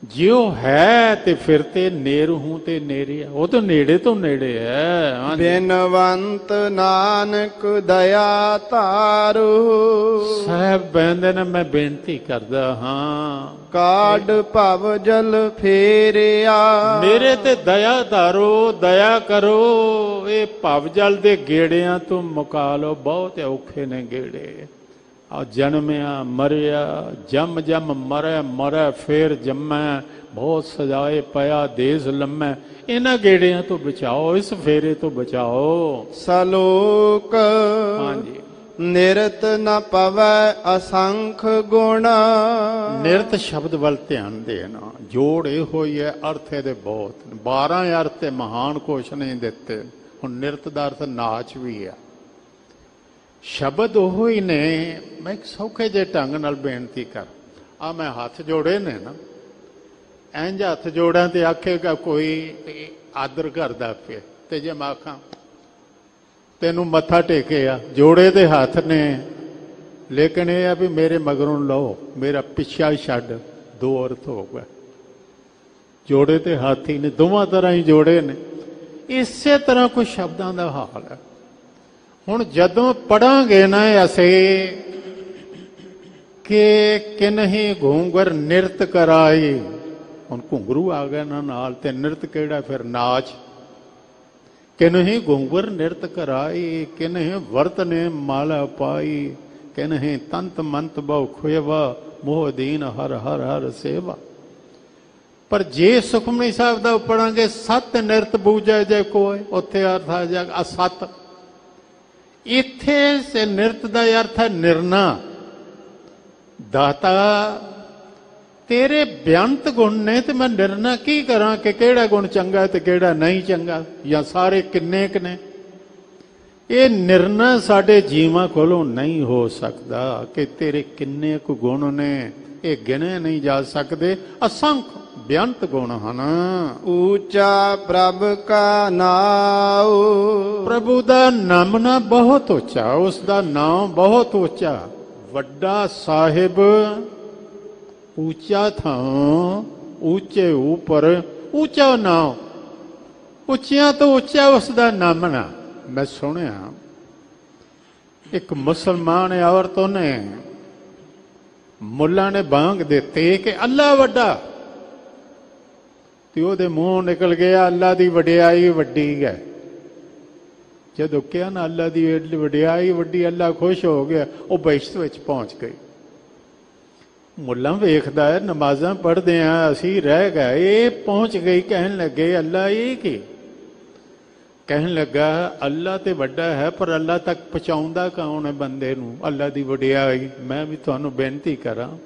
Speaker 2: ਜਿਉ ਹੈ ਤੇ ਫਿਰ ਤੇ ਨੇਰ ਹੂੰ ਤੇ ਨੇਰੇ ਆ। ਉਹ ਤਾਂ ਨੇੜੇ ਤੋਂ ਨੇੜੇ ਹੈ।
Speaker 1: ਬਿਨਵੰਤ ਨਾਨਕ ਦਇਆ ਧਾਰੂ।
Speaker 2: ਸਾਹਿਬ ਬੈਂਦੇ ਨੇ ਮੈਂ ਬੇਨਤੀ ਕਰਦਾ ਹਾਂ।
Speaker 1: ਕਾਢ ਭਵ ਜਲ ਫੇਰਿਆ।
Speaker 2: ਮੇਰੇ ਤੇ ਦਇਆ ਧਾਰੋ ਦਇਆ ਕਰੋ। ਇਹ ਭਵ ਜਲ ਦੇ ਗੇੜਿਆਂ ਤੋਂ ਮੁਕਾ ਲਓ। ਬਹੁਤ ਔਖੇ ਨੇ ਗੇੜੇ। ਆ ਜਨਮਿਆ ਮਰਿਆ ਜਮ ਜਮ ਮਰੇ ਮਰੇ ਫੇਰ ਜੰਮੈ ਬਹੁਤ ਸਜਾਏ ਪਿਆ ਦੇਸ ਲੰਮੈ। ਇਹਨਾਂ ਗੇੜਿਆਂ ਤੋਂ ਬਚਾਓ ਇਸ ਫੇਰੇ ਤੋਂ ਬਚਾਓ।
Speaker 1: ਸਲੋਕ
Speaker 2: ਹਾਂਜੀ।
Speaker 1: ਨਿਰਤ ਨ ਪਵੈ ਅਸੰਖ ਗੁਣ।
Speaker 2: ਨਿਰਤ ਸ਼ਬਦ ਵੱਲ ਧਿਆਨ ਦੇਣਾ ਜੋੜ ਇਹ ਹੋਈ ਹੈ ਅਰਥ ਇਹਦੇ ਬਹੁਤ ਨੇ। 12 ਅਰਥ ਤੇ ਮਹਾਨ ਕੋਸ਼ ਨੇ ਦਿੱਤੇ। ਹੁਣ ਨਿਰਤ ਦਾ ਅਰਥ ਨਾਚ ਵੀ ਆ ਸ਼ਬਦ ਉਹ ਹੀ ਨੇ, ਮੈਂ ਇੱਕ ਸੌਖੇ ਜਿਹੇ ਢੰਗ ਨਾਲ ਬੇਨਤੀ ਕਰ। ਆ ਮੈਂ ਹੱਥ ਜੋੜੇ ਨੇ ਨਾ। ਇੰਜ ਹੱਥ ਜੋੜਾਂ ਤੇ ਆਖੇਗਾ ਕੋਈ ਆਦਰ ਕਰਦਾ ਪਿਆ। ਤੇ ਜੇ ਮੈਂ ਆਖਾਂ, ਤੈਨੂੰ ਮੱਥਾ ਟੇਕਿਆ ਜੋੜੇ ਦੇ ਹੱਥ ਨੇ। ਲੇਕਿਨ ਇਹ ਆ ਵੀ ਮੇਰੇ ਮਗਰੋਂ ਲਓ, ਮੇਰਾ ਪਿੱਛਾ ਛੱਡ, ਦੋ ਅਰਥ ਹੋ ਗਏ। ਜੋੜੇ ਤੇ ਹਾਥੀ ਨੇ, ਦੋਵਾਂ ਤਰ੍ਹਾਂ ਹੀ ਜੋੜੇ ਨੇ। ਇਸੇ ਤਰ੍ਹਾਂ ਕੋਈ ਸ਼ਬਦਾਂ ਦਾ ਹਾਲ ਹੈ। ਹੁਣ ਜਦੋਂ ਪੜਾਂਗੇ ਨਾ ਅਸੀਂ ਕਿ ਕਿਨਹੀ ਘੂੰਗਰ ਨਿਰਤ ਕਰਾਈ। ਹੁਣ ਘੁੰਗਰੂ ਆ ਗਿਆ ਨਾ ਨਾਲ ਤੇ ਨਿਰਤ ਕਿਹੜਾ ਫਿਰ ਨਾਚ? ਕਿਨਹੀ ਘੁੰਗਰ ਨਿਰਤ ਕਰਾਈ ਕਿਨਹੀ ਵਰਤ ਨੇ ਮਾਲਾ ਪਾਈ। ਕਿਨਹੀ ਤੰਤ ਮੰਤ ਬਹੁ ਖੁਇਵਾ, ਮੋਹ ਦੀਨ ਹਰ ਹਰ ਹਰ ਸੇਵਾ। ਪਰ ਜੇ ਸੁਖਮਨੀ ਸਾਹਿਬ ਦਾ ਪੜਾਂਗੇ, ਸਤ ਨਿਰਤ ਬੂਝੈ ਜੇ ਕੋਏ, ਉੱਥੇ ਅਰਥ ਆ ਜਾ ਸਤ ਇੱਥੇ ਸੇ ਨਿਰਤ ਦਾ ਅਰਥ ਹੈ ਨਿਰਣਾ। ਦਾਤਾ, ਤੇਰੇ ਬਿਆੰਤ ਗੁਣ ਨੇ ਤੇ ਮੈਂ ਨਿਰਣਾ ਕੀ ਕਰਾਂ ਕਿ ਕਿਹੜਾ ਗੁਣ ਚੰਗਾ ਤੇ ਕਿਹੜਾ ਨਹੀਂ ਚੰਗਾ? ਜਾਂ ਸਾਰੇ ਕਿੰਨੇ ਕੁ ਨੇ? ਇਹ ਨਿਰਣਾ ਸਾਡੇ ਜੀਵਾਂ ਕੋਲੋਂ ਨਹੀਂ ਹੋ ਸਕਦਾ ਕਿ ਤੇਰੇ ਕਿੰਨੇ ਕੁ ਗੁਣ ਨੇ? ਇਹ ਗਿਣੇ ਨਹੀਂ ਜਾ ਸਕਦੇ। ਅਸੰਖ ਬਿਆੰਤ ਗੁਣ ਹਨ।
Speaker 1: ਊਚਾ ਪ੍ਰਭ ਕਾ ਨਾਉ।
Speaker 2: ਪ੍ਰਭੂ ਦਾ ਨਾਮ ਨਾ ਬਹੁਤ ਉੱਚਾ ਉਸ ਦਾ ਨਾਮ ਬਹੁਤ ਉੱਚਾ। ਵੱਡਾ ਸਾਹਿਬ ਉੱਚਾ ਥਾਂ ਉੱਚੇ ਉਪਰ ਉੱਚਾ ਨਾਮ ਉੱਚਿਆਂ ਤੋਂ ਉੱਚਾ ਉਸ ਦਾ ਨਾਮ ਨਾ। ਮੈਂ ਸੁਣਿਆ ਇੱਕ ਮੁਸਲਮਾਨ ਔਰਤ ਉਹਨੇ ਮੁੱਲਾ ਨੇ ਬਾਂਗ ਦਿੱਤੇ ਕਿ ਅੱਲਾ ਵੱਡਾ। ਤੇ ਉਹਦੇ ਮੂੰਹੋਂ ਨਿਕਲ ਗਿਆ ਅੱਲਾ ਦੀ ਵਡਿਆਈ ਵੱਡੀ ਹੈ। ਜਦੋਂ ਕਿਹਾ ਨਾ ਅੱਲਾ ਦੀ ਵਡਿਆਈ ਵੱਡੀ, ਅੱਲਾ ਖੁਸ਼ ਹੋ ਗਿਆ, ਉਹ ਬਹਿਸ਼ਤ ਵਿੱਚ ਪਹੁੰਚ ਗਈ। ਮੁੱਲਾ ਵੇਖਦਾ ਹੈ, ਨਮਾਜ਼ਾਂ ਪੜ੍ਹਦੇ ਆ, ਅਸੀਂ ਰਹਿ ਗਏ, ਇਹ ਪਹੁੰਚ ਗਈ, ਕਹਿਣ ਲੱਗੇ, ਅੱਲਾ ਇਹ ਕੀ? ਕਹਿਣ ਲੱਗਾ, ਅੱਲਾ ਤੇ ਵੱਡਾ ਹੈ, ਪਰ ਅੱਲਾ ਤੱਕ ਪਹੁੰਚਾਉਂਦਾ ਕੌਣ ਹੈ ਬੰਦੇ ਨੂੰ? ਅੱਲਾ ਦੀ ਵਡਿਆਈ, ਮੈਂ ਵੀ ਤੁਹਾਨੂੰ ਬੇਨਤੀ ਕਰਾਂ।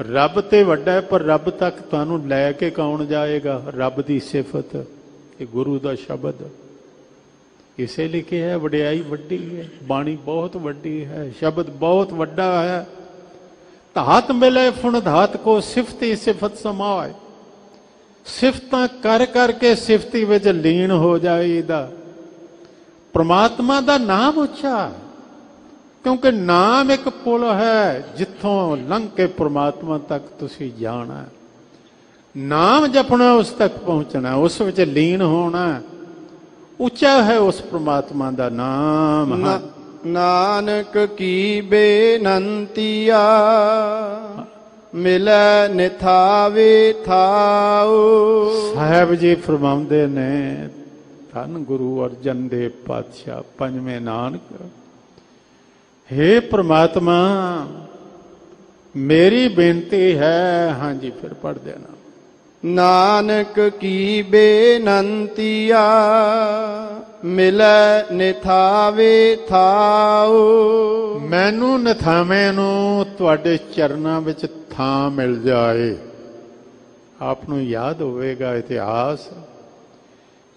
Speaker 2: ਰੱਬ ਤੇ ਵੱਡਾ ਹੈ, ਪਰ ਰੱਬ ਤੱਕ ਤੁਹਾਨੂੰ ਲੈ ਕੇ ਕੌਣ ਜਾਏਗਾ? ਰੱਬ ਦੀ ਸਿਫਤ, ਇਹ ਗੁਰੂ ਦਾ ਸ਼ਬਦ। ਇਸੇ ਲਈ ਕਿ ਹੈ, ਵਡਿਆਈ ਵੱਡੀ ਹੈ, ਬਾਣੀ ਬਹੁਤ ਵੱਡੀ ਹੈ, ਸ਼ਬਦ ਬਹੁਤ ਵੱਡਾ ਹੈ। ਧਾਤ ਮਿਲੇ ਫੁਣ ਧਾਤ ਕੋ ਸਿਫਤੀ ਸਿਫਤ ਸਮਾਏ। ਸਿਫਤਾਂ ਕਰ ਕਰਕੇ ਸਿਫਤੀ ਵਿੱਚ ਲੀਨ ਹੋ ਜਾਈਦਾ। ਪ੍ਰਮਾਤਮਾ ਦਾ ਨਾਮ ਉੱਚਾ ਕਿਉਂਕਿ ਨਾਮ ਇੱਕ ਪੁਲ ਹੈ ਜਿੱਥੋਂ ਲੰਘ ਕੇ ਪ੍ਰਮਾਤਮਾ ਤੱਕ ਤੁਸੀਂ ਜਾਣਾ ਨਾਮ ਜਪਣਾ ਉਸ ਤੱਕ ਪਹੁੰਚਣਾ ਉਸ ਵਿੱਚ ਲੀਨ ਹੋਣਾ ਉੱਚਾ ਹੈ ਉਸ ਪ੍ਰਮਾਤਮਾ ਦਾ ਨਾਮ
Speaker 1: ਨਾਨਕ ਕੀ ਬੇਨੰਤੀਆ ਮਿਲੈ ਨਿਥਾਵੇ ਥਾਉ।
Speaker 2: ਸਾਹਿਬ ਜੀ ਫਰਮਾਉਂਦੇ ਨੇ ਧੰਨ ਗੁਰੂ ਅਰਜਨ ਦੇਵ ਪਾਤਸ਼ਾਹ ਪੰਜਵੇਂ ਨਾਨਕ। हे ਪ੍ਰਮਾਤਮਾ ਮੇਰੀ ਬੇਨਤੀ ਹੈ ਹਾਂਜੀ ਫਿਰ ਪੜ ਦੇਣਾ
Speaker 1: ਨਾਨਕ ਕੀ ਬੇਨੰਤੀਆ ਮਿਲੈ ਨਿਥਾਵੇ ਥਾਉ।
Speaker 2: ਮੈਨੂੰ ਨਥਾਵੇਂ ਨੂੰ ਤੁਹਾਡੇ ਚਰਨਾਂ ਵਿੱਚ ਥਾਂ ਮਿਲ ਜਾਏ। ਆਪ ਨੂੰ ਯਾਦ ਹੋਵੇਗਾ ਇਤਿਹਾਸ।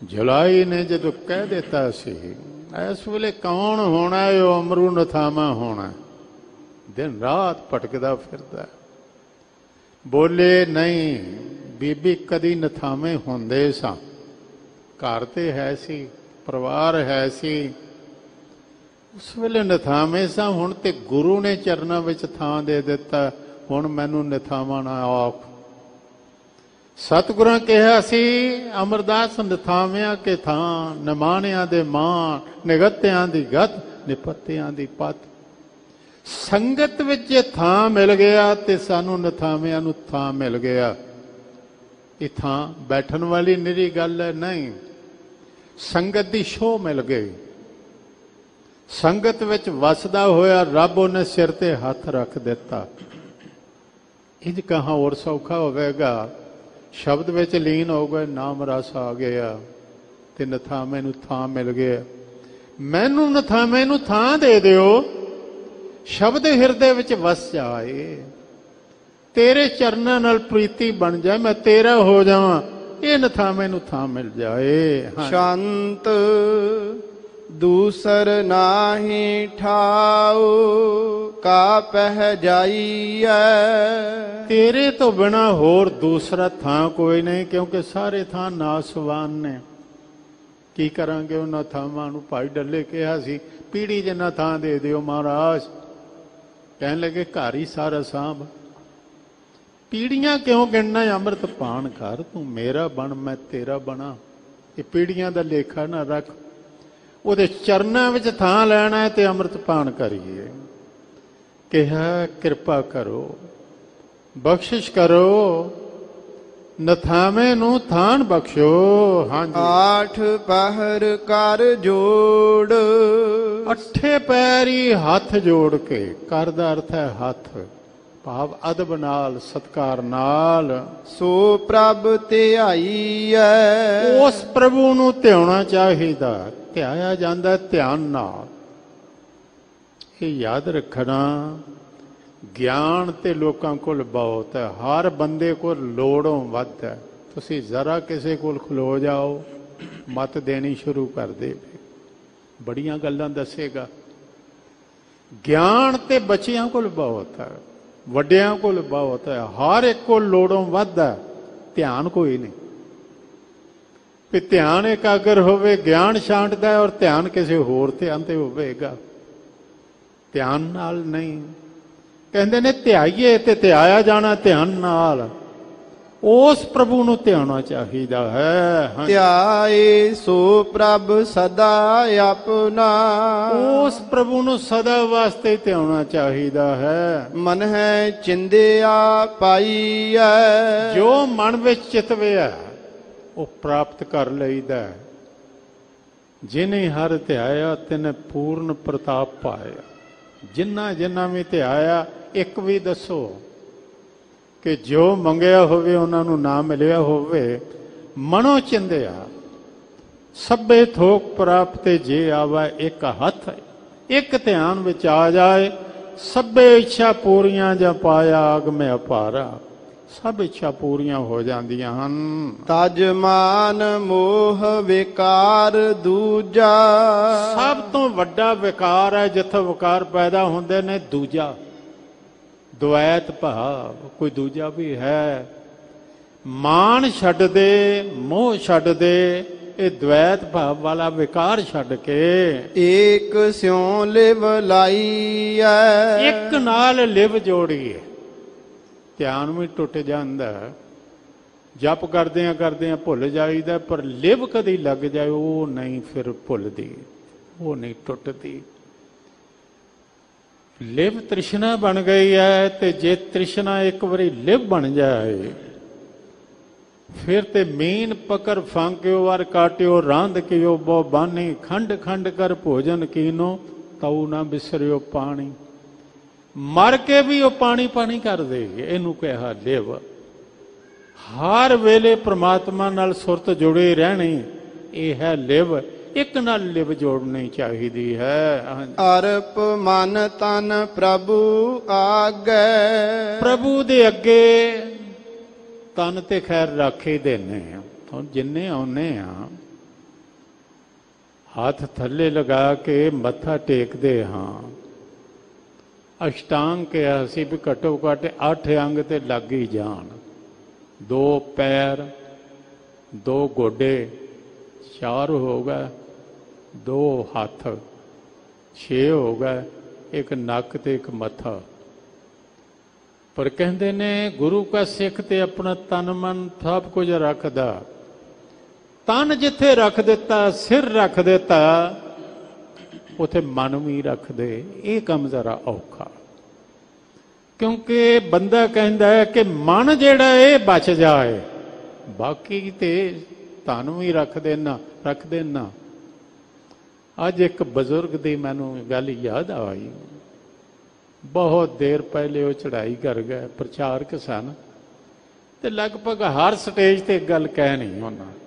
Speaker 2: ਜੁਲਾਈ ਨੇ ਜਦੋਂ ਕਹਿ ਦਿੱਤਾ ਸੀ ਇਸ ਵੇਲੇ ਕੌਣ ਹੋਣਾ ਹੈ? ਉਹ ਅਮਰੂ ਨਥਾਮਾ ਹੋਣਾ ਦਿਨ ਰਾਤ ਭਟਕਦਾ ਫਿਰਦਾ ਬੋਲੇ, ਨਹੀਂ, ਬੀਬੀ ਕਦੀ ਨਥਾਵੇਂ ਹੁੰਦੇ ਸਾਂ। ਘਰ ਤੇ ਹੈ ਸੀ, ਪਰਿਵਾਰ ਹੈ ਸੀ। ਉਸ ਵੇਲੇ ਨਥਾਵੇਂ ਸਾਂ। ਹੁਣ ਤੇ ਗੁਰੂ ਨੇ ਚਰਨਾਂ ਵਿੱਚ ਥਾਂ ਦੇ ਦਿੱਤਾ। ਹੁਣ ਮੈਨੂੰ ਨਥਾਵਾਂ ਨਾ ਆਖ। ਸਤਿਗੁਰਾਂ ਕਿਹਾ ਸੀ, ਅਮਰਦਾਸ ਨਥਾਵਿਆਂ ਕੇ ਥਾਂ, ਨਮਾਣਿਆਂ ਦੇ ਮਾਂ ਨਿਗਤਿਆਂ ਦੀ ਗਤ, ਨਿਪੱਤਿਆਂ ਦੀ ਪਤ। ਸੰਗਤ ਵਿੱਚ ਜੇ ਥਾਂ ਮਿਲ ਗਿਆ ਤੇ ਸਾਨੂੰ ਨਥਾਵਿਆਂ ਨੂੰ ਥਾਂ ਮਿਲ ਗਿਆ। ਇਹ ਥਾਂ ਬੈਠਣ ਵਾਲੀ ਨਿਰੀ ਗੱਲ ਹੈ ਨਹੀਂ। ਸੰਗਤ ਦੀ ਸ਼ੋਅ ਮਿਲ ਗਈ। ਸੰਗਤ ਵਿੱਚ ਵਸਦਾ ਹੋਇਆ ਰੱਬ ਉਹਨੇ ਸਿਰ ਤੇ ਹੱਥ ਰੱਖ ਦਿੱਤਾ। ਇੰਜ ਕਹਾ ਹੋਰ ਸੌਖਾ ਹੋਵੇਗਾ। ਸ਼ਬਦ ਵਿੱਚ ਲੀਨ ਹੋ ਗਏ, ਨਾਮ ਰਸ ਆ ਗਿਆ ਤੇ ਨਥਾਵੇਂ ਨੂੰ ਥਾਂ ਮਿਲ ਗਿਆ। ਮੈਨੂੰ ਨਥਾਵੇਂ ਨੂੰ ਥਾਂ ਦੇ ਦਿਓ। ਸ਼ਬਦ ਹਿਰਦੇ ਵਿੱਚ ਵਸ ਜਾਏ। ਤੇਰੇ ਚਰਨਾਂ ਨਾਲ ਪ੍ਰੀਤੀ ਬਣ ਜਾਏ, ਮੈਂ ਤੇਰਾ ਹੋ ਜਾਵਾਂ, ਇਹ ਨਥਾਵੇਂ ਨੂੰ ਥਾਂ ਮਿਲ ਜਾਏ।
Speaker 1: ਸ਼ਾਂਤ ਦੂਸਰ ਨਾਹੀ ਠਾਉ ਕਾ ਪਹਿ ਜਾਈਐ।
Speaker 2: ਤੇਰੇ ਤੋਂ ਬਿਨਾ ਹੋਰ ਦੂਸਰਾ ਥਾਂ ਕੋਈ ਨਹੀਂ, ਕਿਉਂਕਿ ਸਾਰੇ ਥਾਂ ਨਾਸਵਾਨ ਨੇ। ਕੀ ਕਰਾਂਗੇ ਉਹਨਾਂ ਥਾਵਾਂ ਨੂੰ? ਭਾਈ ਡੱਲੇ ਕਿਹਾ ਸੀ, ਪੀੜੀ ਜਿੰਨਾ ਥਾਂ ਦੇ ਦਿਓ ਮਹਾਰਾਜ। ਕਹਿਣ ਲੱਗੇ, ਘਰ ਹੀ ਸਾਰਾ ਸਾਂਭ। ਪੀੜੀਆਂ ਕਿਉਂ ਗਿਣਨਾ ਅੰਮ੍ਰਿਤ ਪਾਣ ਕਰ, ਤੂੰ ਮੇਰਾ ਬਣ, ਮੈਂ ਤੇਰਾ ਬਣਾ। ਇਹ ਪੀੜੀਆਂ ਦਾ ਲੇਖਾ ਨਾ ਰੱਖ। ਉਹਦੇ ਚਰਨਾਂ ਵਿੱਚ ਥਾਂ ਲੈਣਾ ਹੈ ਤੇ ਅੰਮ੍ਰਿਤ ਪਾਣ ਕਰੀਏ। ਕਿਹਾ ਕਿਰਪਾ ਕਰੋ ਬਖਸ਼ਿਸ਼ ਕਰੋ ਨਥਾਵੇਂ ਨੂੰ ਥਾਨ ਬਖਸ਼ੋ। ਹਾਂਜੀ।
Speaker 1: ਆਠ ਪਹਿਰ ਕਰ ਜੋੜ।
Speaker 2: ਅੱਠੇ ਪੈਰੀ ਹੱਥ ਜੋੜ ਕੇ। ਕਰ ਦਾ ਅਰਥ ਹੈ ਹੱਥ। ਭਾਵ ਅਦਬ ਨਾਲ ਸਤਕਾਰ ਨਾਲ।
Speaker 1: ਸੋ ਪ੍ਰਭ ਧਿਆਈਐ
Speaker 2: ਉਸ ਪ੍ਰਭੂ ਨੂੰ ਧਿਆਉਣਾ ਚਾਹੀਦਾ। ਧਿਆਇਆ ਜਾਂਦਾ ਧਿਆਨ ਨਾਲ। ਇਹ ਯਾਦ ਰੱਖਣਾ, ਗਿਆਨ ਤੇ ਲੋਕਾਂ ਕੋਲ ਬਹੁਤ ਹੈ। ਹਰ ਬੰਦੇ ਕੋਲ ਲੋੜੋਂ ਵੱਧ ਹੈ। ਤੁਸੀਂ ਜ਼ਰਾ ਕਿਸੇ ਕੋਲ ਖਲੋ ਜਾਓ, ਮਤ ਦੇਣੀ ਸ਼ੁਰੂ ਕਰ ਦੇ। ਬੜੀਆਂ ਗੱਲਾਂ ਦੱਸੇਗਾ। ਗਿਆਨ ਤੇ ਬੱਚਿਆਂ ਕੋਲ ਬਹੁਤ ਹੈ, ਵੱਡਿਆਂ ਕੋਲ ਬਹੁਤ ਹੈ। ਹਰ ਇੱਕ ਕੋਲ ਲੋੜੋਂ ਵੱਧ ਹੈ, ਧਿਆਨ ਕੋਈ ਨਹੀਂ। ਵੀ ਧਿਆਨ ਇਕਾਗਰ ਹੋਵੇ ਗਿਆਨ ਛਾਂਟਦਾ ਹੈ ਔਰ ਧਿਆਨ ਕਿਸੇ ਹੋਰ ਤੇ ਅੰਤੇ ਹੋਵੇਗਾ। ਧਿਆਨ ਨਾਲ ਨਹੀਂ। ਕਹਿੰਦੇ ਨੇ ਧਿਆਈਏ ਤੇ ਧਿਆਇਆ ਜਾਣਾ ਧਿਆਨ ਨਾਲ। ਉਸ ਪ੍ਰਭੂ ਨੂੰ ਧਿਆਉਣਾ ਚਾਹੀਦਾ ਹੈ।
Speaker 1: ਧਿਆਏ ਸੋ ਪ੍ਰਭ ਸਦਾ ਆਪਣਾ।
Speaker 2: ਉਸ ਪ੍ਰਭੂ ਨੂੰ ਸਦਾ ਵਾਸਤੇ ਧਿਆਉਣਾ ਚਾਹੀਦਾ ਹੈ।
Speaker 1: ਮਨ ਹੈ ਚਿੰਦਿਆ ਪਾਈਐ
Speaker 2: ਜੋ ਮਨ ਵਿੱਚ ਚਿਤਵਿਆ ਉਹ ਪ੍ਰਾਪਤ ਕਰ ਲਈਦਾ ਹੈ। ਜਿਨੇ ਹਰ ਧਿਆਇਆ, ਤਿਨੇ ਪੂਰਨ ਪ੍ਰਤਾਪ ਪਾਇਆ। ਜਿੰਨਾ ਜਿੰਨਾ ਵੀ ਧਿਆਇਆ, ਇੱਕ ਵੀ ਦੱਸੋ ਕਿ ਜੋ ਮੰਗਿਆ ਹੋਵੇ, ਉਹਨਾਂ ਨੂੰ ਨਾ ਮਿਲਿਆ ਹੋਵੇ। ਮਨੋ ਚਿੰਦਿਆ, ਸਭੇ ਥੋਕ ਪ੍ਰਾਪਤੇ ਜੇ ਆਵਾ ਇੱਕ ਹੱਥ, ਇੱਕ ਧਿਆਨ ਵਿੱਚ ਆ ਜਾਏ। ਸਭੇ ਇੱਛਾ ਪੂਰੀਆਂ ਜਾਂ ਪਾਇਆ, ਆਗ ਮੈਂ ਅਪਾਰਾ। ਸਭ ਇੱਛਾ ਪੂਰੀਆਂ ਹੋ ਜਾਂਦੀਆਂ ਹਨ।
Speaker 1: ਤਜ ਮਾਨ ਮੋਹ ਵਿਕਾਰ ਦੂਜਾ।
Speaker 2: ਸਭ ਤੋਂ ਵੱਡਾ ਵਿਕਾਰ ਹੈ ਜਿੱਥੇ ਵਿਕਾਰ ਪੈਦਾ ਹੁੰਦੇ ਨੇ ਦੂਜਾ। ਦੁਐਤ ਭਾਵ ਕੋਈ ਦੂਜਾ ਵੀ ਹੈ। ਮਾਨ ਛੱਡ ਦੇ ਮੋਹ ਛੱਡ ਦੇ ਇਹ ਦੁਐਤ ਭਾਵ ਵਾਲਾ ਵਿਕਾਰ ਛੱਡ ਕੇ
Speaker 1: ਏਕ ਸਿਉ ਲਿਵ ਲਾਈਐ
Speaker 2: ਇੱਕ ਨਾਲ ਲਿਵ ਜੋੜੀਏ ਧਿਆਨ ਵੀ ਟੁੱਟ ਜਾਂਦਾ ਜਪ ਕਰਦੇ ਆ ਕਰਦੇ ਆ ਭੁੱਲ ਜਾਈਦਾ ਪਰ ਲਿਵ ਕਦੀ ਲੱਗ ਜਾਏ, ਉਹ ਨਹੀਂ ਫਿਰ ਭੁੱਲਦੀ, ਉਹ ਨਹੀਂ ਟੁੱਟਦੀ। ਲਿਵ ਤ੍ਰਿਸ਼ਨਾ ਬਣ ਗਈ ਹੈ ਤੇ ਜੇ ਤ੍ਰਿਸ਼ਨਾ ਇੱਕ ਵਾਰੀ ਲਿਵ ਬਣ ਜਾਏ, ਫਿਰ ਤੇ ਮੀਨ ਪਕਰ ਫਾਂਕਿਓ ਵਾਰ ਕਾਟਿਓ, ਰਾਂਧ ਕਿਓ ਬੋ ਬਾਨੀ, ਖੰਡ ਖੰਡ ਕਰ ਭੋਜਨ ਕੀਨੋ, ਤਉ ਨਾ ਬਿਸਰਿਓ ਪਾਣੀ। ਮਰ ਕੇ ਵੀ ਉਹ ਪਾਣੀ ਪਾਣੀ ਕਰ ਦੇਗੇ ਇਹਨੂੰ ਕਿਹਾ ਲਿਵ ਹਰ ਵੇਲੇ ਪ੍ਰਮਾਤਮਾ ਨਾਲ ਸੁਰਤ ਜੁੜੇ ਰਹਿਣੀ ਇਹ ਹੈ ਲਿਵ। ਇੱਕ ਨਾਲ ਲਿਵ ਜੋੜਨੀ ਚਾਹੀਦੀ ਹੈ।
Speaker 1: ਅਰਪ ਮਨ ਤਨ ਪ੍ਰਭੂ ਆਗੈ।
Speaker 2: ਪ੍ਰਭੂ ਦੇ ਅੱਗੇ ਤਨ ਤੇ ਖੈਰ ਰੱਖੇ ਦੇਨੇ ਆ। ਹੁਣ ਜਿੰਨੇ ਆਉਨੇ ਆ ਹੱਥ ਥੱਲੇ ਲਗਾ ਕੇ ਮੱਥਾ ਟੇਕਦੇ ਹਾਂ। ਅਸ਼ਟਾਂਗ ਕਿਹਾ ਸੀ ਵੀ ਘੱਟੋ ਘੱਟ 8 ਅੰਗ ਤੇ ਲੱਗ ਹੀ ਜਾਣ। ਦੋ ਪੈਰ, ਦੋ ਗੋਡੇ, ਚਾਰ ਹੋ ਗਏ, ਦੋ ਹੱਥ 6 ਹੋ ਗਏ, ਇੱਕ ਨੱਕ ਤੇ ਇੱਕ ਮੱਥਾ। ਪਰ ਕਹਿੰਦੇ ਨੇ ਗੁਰੂ ਕਾ ਸਿੱਖ ਤੇ ਆਪਣਾ ਤਨ ਮਨ ਸਭ ਕੁਝ ਰੱਖਦਾ। ਤਨ ਜਿੱਥੇ ਰੱਖ ਦਿੱਤਾ, ਸਿਰ ਰੱਖ ਦਿੱਤਾ ਉਥੇ ਮਨ ਵੀ ਰੱਖ ਦੇ ਇਹ ਕੰਮ ਜ਼ਰਾ ਔਖਾ। ਕਿਉਂਕਿ ਬੰਦਾ ਕਹਿੰਦਾ ਹੈ ਕਿ ਮਨ ਜਿਹੜਾ ਇਹ ਬਚ ਜਾਏ। ਬਾਕੀ ਤੇ ਤੁਹਾਨੂੰ ਵੀ ਰੱਖ ਦੇਣਾ ਰੱਖ ਦੇਣਾ ਅੱਜ ਇੱਕ ਬਜ਼ੁਰਗ ਦੀ ਮੈਨੂੰ ਗੱਲ ਯਾਦ ਆਈ। ਬਹੁਤ ਦੇਰ ਪਹਿਲੇ ਉਹ ਚੜ੍ਹਾਈ ਕਰ ਗਏ, ਪ੍ਰਚਾਰਕ ਸਨ। ਤੇ ਲਗਭਗ ਹਰ ਸਟੇਜ ਤੇ ਗੱਲ ਕਹਿ ਨਹੀਂ ਉਹਨਾਂ।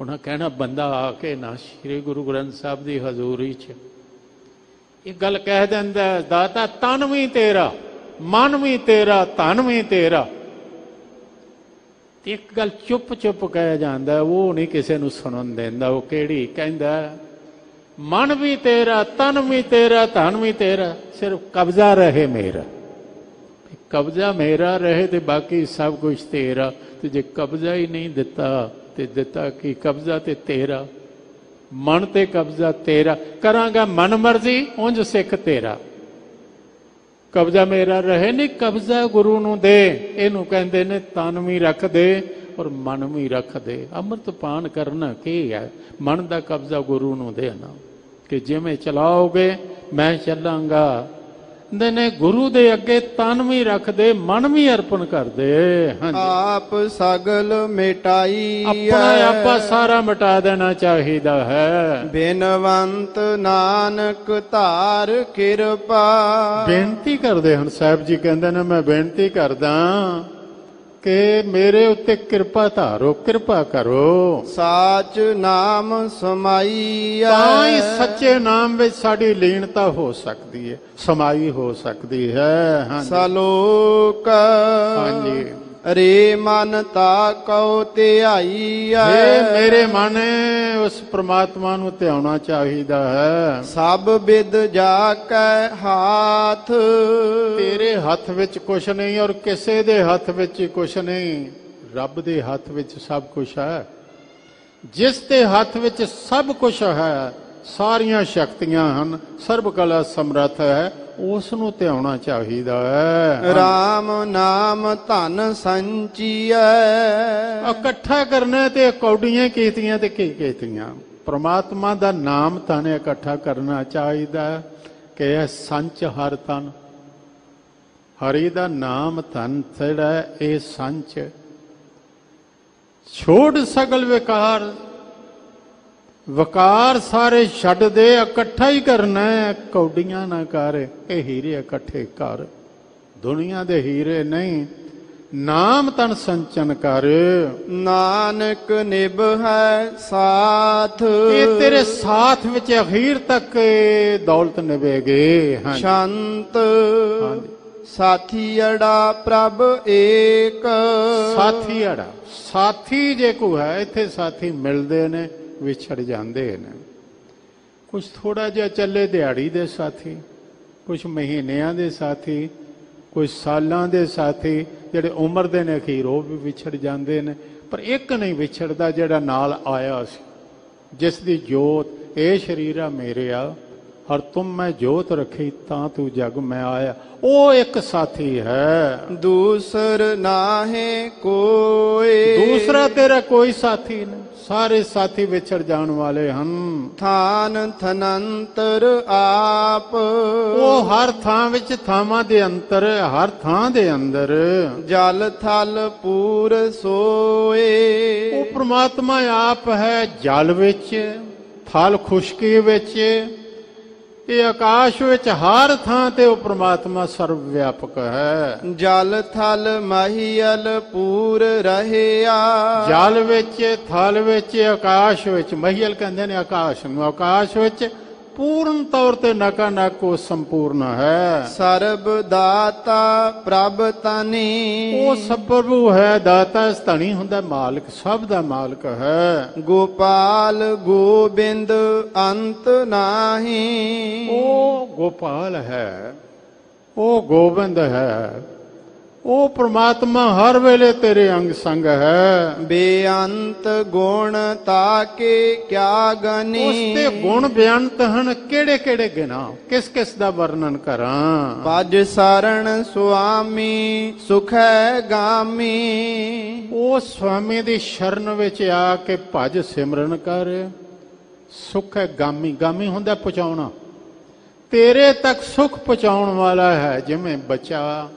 Speaker 2: ਉਹਨਾਂ ਕਹਿਣਾ, ਬੰਦਾ ਆ ਕੇ ਨਾ ਸ੍ਰੀ ਗੁਰੂ ਗ੍ਰੰਥ ਸਾਹਿਬ ਦੀ ਹਜ਼ੂਰੀ 'ਚ। ਇਹ ਗੱਲ ਕਹਿ ਦਿੰਦਾ ਦਾਤਾ, ਤਨ ਵੀ ਤੇਰਾ, ਮਨ ਵੀ ਤੇਰਾ, ਧਨ ਵੀ ਤੇਰਾ। ਤੇ ਇੱਕ ਗੱਲ ਚੁੱਪ ਚੁੱਪ ਕਹਿ ਜਾਂਦਾ ਉਹ ਨਹੀਂ ਕਿਸੇ ਨੂੰ ਸੁਣਨ ਦਿੰਦਾ, ਉਹ ਕਿਹੜੀ ਕਹਿੰਦਾ ਮਨ ਵੀ ਤੇਰਾ, ਤਨ ਵੀ ਤੇਰਾ, ਧਨ ਵੀ ਤੇਰਾ, ਸਿਰਫ ਕਬਜ਼ਾ ਰਹੇ ਮੇਰਾ। ਕਬਜ਼ਾ ਮੇਰਾ ਰਹੇ ਤੇ ਬਾਕੀ ਸਭ ਕੁਝ ਤੇਰਾ, ਤੇ ਜੇ ਕਬਜ਼ਾ ਹੀ ਨਹੀਂ ਦਿੱਤਾ ਤੇ ਦਿੱਤਾ ਕੀ ਕਬਜ਼ਾ ਤੇ ਤੇਰਾ, ਮਨ ਤੇ ਕਬਜ਼ਾ ਤੇਰਾ, ਕਰਾਂਗਾ ਮਨ ਮਰਜ਼ੀ, ਉਂਝ ਸਿੱਖ ਤੇਰਾ। ਕਬਜ਼ਾ ਮੇਰਾ ਰਹੇ ਨਹੀਂ ਕਬਜ਼ਾ ਗੁਰੂ ਨੂੰ ਦੇ। ਇਹਨੂੰ ਕਹਿੰਦੇ ਨੇ, ਤਨ ਵੀ ਰੱਖ ਦੇ ਔਰ ਮਨ ਵੀ ਰੱਖ ਦੇ। ਅੰਮ੍ਰਿਤ ਪਾਨ ਕਰਨਾ ਕੀ ਹੈ? ਮਨ ਦਾ ਕਬਜ਼ਾ ਗੁਰੂ ਨੂੰ ਦੇਣਾ। ਕਿ ਜਿਵੇਂ ਚਲਾਓਗੇ, ਮੈਂ ਚੱਲਾਂਗਾ। ਦੇ ਨੇ ਗੁਰੂ ਦੇ ਅੱਗੇ ਤਨ ਵੀ ਰੱਖ ਦੇ ਮਨ ਵੀ ਅਰਪਣ ਕਰ ਦੇ ਹਾਂਜੀ।
Speaker 1: ਆਪ ਸਗਲ ਮਿਟਾਈ
Speaker 2: ਆਪਣਾ ਆਪਾ ਸਾਰਾ ਮਿਟਾ ਦੇਣਾ ਚਾਹੀਦਾ ਹੈ।
Speaker 1: ਬਿਨਵੰਤ ਨਾਨਕ ਧਾਰ ਕਿਰਪਾ।
Speaker 2: ਬੇਨਤੀ ਕਰਦੇ ਹਨ ਸਾਹਿਬ ਜੀ ਕਹਿੰਦੇ ਨੇ ਮੈਂ ਬੇਨਤੀ ਕਰਦਾ ਕਿ ਮੇਰੇ ਉੱਤੇ ਕਿਰਪਾ ਧਾਰੋ ਕਿਰਪਾ ਕਰੋ।
Speaker 1: ਸਾਚ ਨਾਮ ਸਮਾਈ
Speaker 2: ਤਾਂ ਹੀ ਸੱਚੇ ਨਾਮ ਵਿੱਚ ਸਾਡੀ ਲੀਨਤਾ ਹੋ ਸਕਦੀ ਹੈ ਸਮਾਈ ਹੋ ਸਕਦੀ ਹੈ। ਹਾਂਜੀ।
Speaker 1: ਸਲੋਕ
Speaker 2: ਹਾਂਜੀ।
Speaker 1: ਰੇ ਮਨ ਤਾ ਕਉ ਧਿਆਈ
Speaker 2: ਹੇ ਮੇਰੇ ਮਨ ਉਸ ਪ੍ਰਮਾਤਮਾ ਨੂੰ ਧਿਆਉਣਾ ਚਾਹੀਦਾ ਹੈ।
Speaker 1: ਸਭ ਵਿਦ ਜਾ ਕੈ ਹਾਥ।
Speaker 2: ਤੇਰੇ ਹੱਥ ਵਿੱਚ ਕੁਛ ਨਹੀਂ ਔਰ ਕਿਸੇ ਦੇ ਹੱਥ ਵਿੱਚ ਕੁਛ ਨਹੀਂ। ਰੱਬ ਦੇ ਹੱਥ ਵਿੱਚ ਸਭ ਕੁਝ ਹੈ। ਜਿਸ ਦੇ ਹੱਥ ਵਿੱਚ ਸਭ ਕੁਝ ਹੈ ਸਾਰੀਆਂ ਸ਼ਕਤੀਆਂ ਹਨ ਸਰਬ ਕਲਾ ਸਮਰੱਥ ਹੈ। ਉਸ ਨੂੰ ਧਿਆਉਣਾ ਚਾਹੀਦਾ ਹੈ।
Speaker 1: RAM ਨਾਮ ਧਨ ਸੰਚੀਐ।
Speaker 2: ਇਕੱਠਾ ਕਰਨਾ ਤੇ ਕੌਡੀਆਂ ਕੀਤੀਆਂ ਤੇ ਕੀ ਕੀਤੀਆਂ? ਪ੍ਰਮਾਤਮਾ ਦਾ ਨਾਮ ਤਨ ਇਕੱਠਾ ਕਰਨਾ ਚਾਹੀਦਾ ਹੈ ਕਿ ਇਹ ਸੰਚ ਹਰ ਤਨ ਹਰੀ ਦਾ ਨਾਮ ਤਨ ਜਿਹੜਾ ਇਹ ਸੰਚ। ਛੋੜ ਸਗਲ ਵਿਕਾਰ ਵਕਾਰ ਸਾਰੇ ਛੱਡ ਦੇ ਇਕੱਠਾ ਹੀ ਕਰਨਾ ਕੌਡੀਆਂ ਨਾ ਕਰ ਇਹ ਹੀਰੇ ਇਕੱਠੇ ਕਰ। ਦੁਨੀਆ ਦੇ ਹੀਰੇ ਨਹੀਂ ਨਾਮ ਤਨ ਸੰਚਨ ਕਰ।
Speaker 1: ਨਾਨਕ ਨਿਭ ਹੈ ਸਾਥ।
Speaker 2: ਇਹ ਤੇਰੇ ਸਾਥ ਵਿੱਚ ਅਖੀਰ ਤੱਕ ਦੌਲਤ ਨਿਵੇਗੇ ਹਾਂ
Speaker 1: ਸ਼ਾਂਤ। ਸਾਥੀ ਅੜਾ ਪ੍ਰਭ ਏਕ।
Speaker 2: ਸਾਥੀ ਅੜਾ। ਸਾਥੀ ਜੇ ਕੋ ਹੈ ਇੱਥੇ ਸਾਥੀ ਮਿਲਦੇ ਨੇ। ਵਿਛੜ ਜਾਂਦੇ ਨੇ। ਕੁਝ ਥੋੜਾ ਜਿਹਾ ਚੱਲੇ ਦਿਹਾੜੀ ਦੇ ਸਾਥੀ ਕੁਝ ਮਹੀਨਿਆਂ ਦੇ ਸਾਥੀ ਕੁਝ ਸਾਲਾਂ ਦੇ ਸਾਥੀ, ਜਿਹੜੇ ਉਮਰ ਦੇ ਨੇ ਅਖੀਰ, ਉਹ ਵੀ ਵਿਛੜ ਜਾਂਦੇ ਨੇ। ਪਰ ਇੱਕ ਨਹੀਂ ਵਿਛੜਦਾ ਜਿਹੜਾ ਨਾਲ ਆਇਆ ਸੀ। ਜਿਸ ਦੀ ਜੋਤ, ਇਹ ਸ਼ਰੀਰਾ ਮੇਰਿਆ ਹਰ ਤੁਮ ਮੈਂ ਜੋਤ ਰੱਖੀ ਤਾਂ ਤੂੰ ਜਗ ਮੈਂ ਆਇਆ। ਉਹ ਇੱਕ ਸਾਥੀ ਹੈ।
Speaker 1: ਦੂਸਰ ਨਾਹੇ ਕੋਏ।
Speaker 2: ਦੂਸਰਾ ਤੇਰਾ ਕੋਈ ਸਾਥੀ ਨਹੀਂ। ਸਾਰੇ ਸਾਥੀ ਵਿਛੜ ਜਾਣ ਵਾਲੇ ਹਨ।
Speaker 1: ਥਾਨ ਥਨੰਤਰ ਆਪ।
Speaker 2: ਉਹ ਹਰ ਥਾਂ ਵਿੱਚ ਥਾਵਾਂ ਦੇ ਅੰਤਰ ਹਰ ਥਾਂ ਦੇ ਅੰਦਰ।
Speaker 1: ਜਲ ਥਲ ਪੂਰ ਸੋਏ।
Speaker 2: ਉਹ ਪ੍ਰਮਾਤਮਾ ਆਪ ਹੈ ਜਲ ਵਿੱਚ ਥਲ ਖੁਸ਼ਕੀ ਵਿੱਚ ਇਹ ਆਕਾਸ਼ ਵਿੱਚ ਹਰ ਥਾਂ ਤੇ ਉਹ ਪ੍ਰਮਾਤਮਾ ਸਰਵ ਵਿਆਪਕ ਹੈ।
Speaker 1: ਜਲ ਥਲ ਮਹੀਲ ਪੂਰ ਰਹਿਆ।
Speaker 2: ਜਲ ਵਿੱਚ ਥਲ ਵਿੱਚ ਆਕਾਸ਼ ਵਿੱਚ ਮਹੀਲ ਕਹਿੰਦੇ ਨੇ ਆਕਾਸ਼ ਨੂੰ ਆਕਾਸ਼ ਵਿੱਚ ਪੂਰਨ ਤੌਰ ਤੇ ਨਕਾ ਨਕ ਉਹ ਸੰਪੂਰਨ ਹੈ।
Speaker 1: ਸਰਬ ਦਾਤਾ ਪ੍ਰਭ ਤਨੀ
Speaker 2: ਉਹ ਸਭ ਪ੍ਰਭੂ ਹੈ ਦਾਤਾ ਸਤਣੀ ਹੁੰਦਾ ਮਾਲਕ ਸਭ ਦਾ ਮਾਲਕ ਹੈ।
Speaker 1: ਗੋਪਾਲ ਗੋਬਿੰਦ ਅੰਤ ਨਾਹੀ।
Speaker 2: ਉਹ ਗੋਪਾਲ ਹੈ ਉਹ ਗੋਬਿੰਦ ਹੈ। ਉਹ ਪ੍ਰਮਾਤਮਾ ਹਰ ਵੇਲੇ ਤੇਰੇ ਅੰਗ ਸੰਗ ਹੈ।
Speaker 1: ਬੇਅੰਤ ਗੁਣ ਤਾਕੇ ਕਿਆ ਗਨੀ?
Speaker 2: ਉਸ ਤੇ ਗੁਣ ਬਿਆਨਤ ਹਨ ਕਿਹੜੇ ਕਿਹੜੇ ਗਿਣਾ? ਕਿਸ ਕਿਸ ਦਾ ਵਰਣਨ ਕਰਾਂ?
Speaker 1: ਪਜ ਸਰਣ ਸੁਆਮੀ ਸੁਖੈ ਗਾਮੀ।
Speaker 2: ਉਹ ਸੁਆਮੀ ਦੀ ਸ਼ਰਨ ਵਿੱਚ ਆ ਕੇ ਭਜ ਸਿਮਰਨ ਕਰ। ਸੁਖ ਹੈ ਗਾਮੀ ਗਾਮੀ ਹੁੰਦਾ ਪਹੁੰਚਾਉਣਾ ਤੇਰੇ ਤੱਕ ਸੁਖ ਪਹੁੰਚਾਉਣ ਵਾਲਾ ਹੈ ਜਿਵੇਂ ਬੱਚਾ।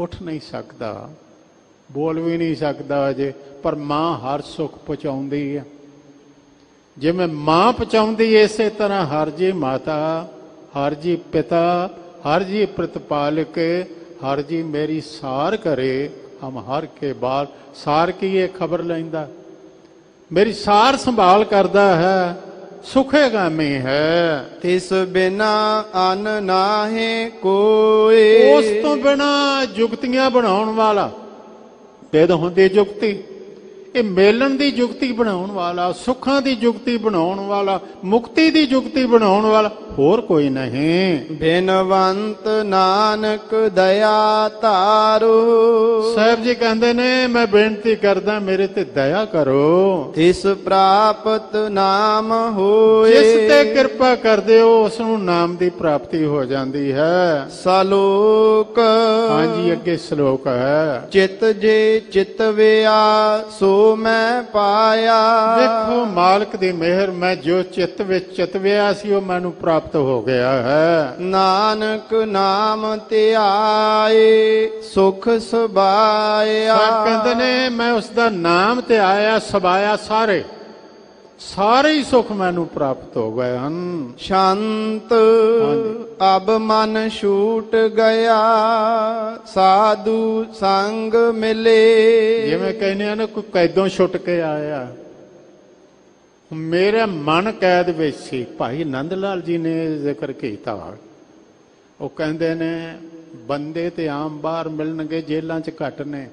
Speaker 2: ਉੱਠ ਨਹੀਂ ਸਕਦਾ, ਬੋਲ ਵੀ ਨਹੀਂ ਸਕਦਾ ਅਜੇ, ਪਰ ਮਾਂ ਹਰ ਸੁੱਖ ਪਹੁੰਚਾਉਂਦੀ ਹੈ ਜਿਵੇਂ ਮਾਂ ਪਹੁੰਚਾਉਂਦੀ ਇਸੇ ਤਰ੍ਹਾਂ, ਹਰ ਜੀ ਮਾਤਾ, ਹਰ ਜੀ ਪਿਤਾ, ਹਰ ਜੀ ਪ੍ਰਤਪਾਲਕ, ਹਰ ਜੀ ਮੇਰੀ ਸਾਰ ਕਰੇ, ਹਮ ਹਰ ਕੇ ਬਾਲ। ਸਾਰ ਕੀ ਇਹ ਖਬਰ ਲੈਂਦਾ? ਮੇਰੀ ਸਾਰ ਸੰਭਾਲ ਕਰਦਾ ਹੈ। ਸੁਖੇਗਾਮੀ ਹੈ।
Speaker 1: ਤਿਸ ਬਿਨਾ ਅਨ ਨਾਹੇ ਕੋਏ
Speaker 2: ਉਸ ਤੋਂ ਬਿਨਾ ਜੁਗਤੀਆਂ ਬਣਾਉਣ ਵਾਲਾ। ਤੇਦ ਹੁੰਦੀ ਜੁਗਤੀ। ਇਹ ਮੇਲਣ ਦੀ ਜੁਗਤੀ ਬਣਾਉਣ ਵਾਲਾ ਸੁੱਖਾਂ ਦੀ ਜੁਗਤੀ ਬਣਾਉਣ ਵਾਲਾ ਮੁਕਤੀ ਦੀ ਜੁਗਤੀ ਬਣਾਉਣ ਵਾਲਾ ਹੋਰ ਕੋਈ ਨਹੀਂ।
Speaker 1: ਬਿਨਵੰਤ ਨਾਨਕ ਦਇਆ ਧਾਰੋ।
Speaker 2: ਸਾਹਿਬ ਜੀ ਕਹਿੰਦੇ ਨੇ ਮੈਂ ਬੇਨਤੀ ਕਰਦਾ ਮੇਰੇ ਤੇ ਦਇਆ ਕਰੋ।
Speaker 1: ਤਿਸ ਪ੍ਰਾਪਤ ਨਾਮ ਹੋਏ
Speaker 2: ਜਿਸ ਤੇ ਕਿਰਪਾ ਕਰਦੇ ਹੋ ਉਸ ਨੂੰ ਨਾਮ ਦੀ ਪ੍ਰਾਪਤੀ ਹੋ ਜਾਂਦੀ ਹੈ।
Speaker 1: ਸਲੋਕ।
Speaker 2: ਹਾਂਜੀ ਅੱਗੇ ਸ਼ਲੋਕ ਹੈ।
Speaker 1: ਚਿਤ ਜੇ ਚਿਤਵਿਆ ਸੋ ਮੈਂ ਪਾਇਆ।
Speaker 2: ਦੇਖੋ ਮਾਲਕ ਦੀ ਮਿਹਰ ਮੈਂ ਜੋ ਚਿੱਤ ਵਿੱਚ ਚਿਤਵਿਆ ਸੀ ਉਹ ਮੈਨੂੰ ਪ੍ਰਾਪਤ ਹੋ ਗਿਆ ਹੈ।
Speaker 1: ਨਾਨਕ ਨਾਮ ਧਿਆਏ ਸੁਖ ਸੁਭਾਇਆ।
Speaker 2: ਸਾਹਿਬ ਕਹਿੰਦੇ ਨੇ ਮੈਂ ਉਸ ਦਾ ਨਾਮ ਤੇ ਆਇਆ ਸਬਾਇਆ ਸਾਰੇ। ਸਾਰੇ ਹੀ ਸੁਖ ਮੈਨੂੰ ਪ੍ਰਾਪਤ ਹੋ ਗਏ ਹਨ।
Speaker 1: ਸ਼ਾਂਤ। ਅਬ ਮਨ ਛੂਟ ਗਿਆ ਸਾਧੂ ਸੰਗ ਮਿਲੇ।
Speaker 2: ਜਿਵੇਂ ਕਹਿੰਦੇ ਆ ਨਾ ਕੋਈ ਕੈਦੋਂ ਛੁੱਟ ਕੇ ਆਇਆ। ਮੇਰਾ ਮਨ ਕੈਦ ਵਿੱਚ ਸੀ। ਭਾਈ ਨੰਦ ਲਾਲ ਜੀ ਨੇ ਜ਼ਿਕਰ ਕੀਤਾ। ਉਹ ਕਹਿੰਦੇ ਨੇ ਬੰਦੇ ਤੇ ਆਮ ਬਾਹਰ ਮਿਲਣਗੇ ਜੇਲਾਂ 'ਚ ਘੱਟ ਨੇ।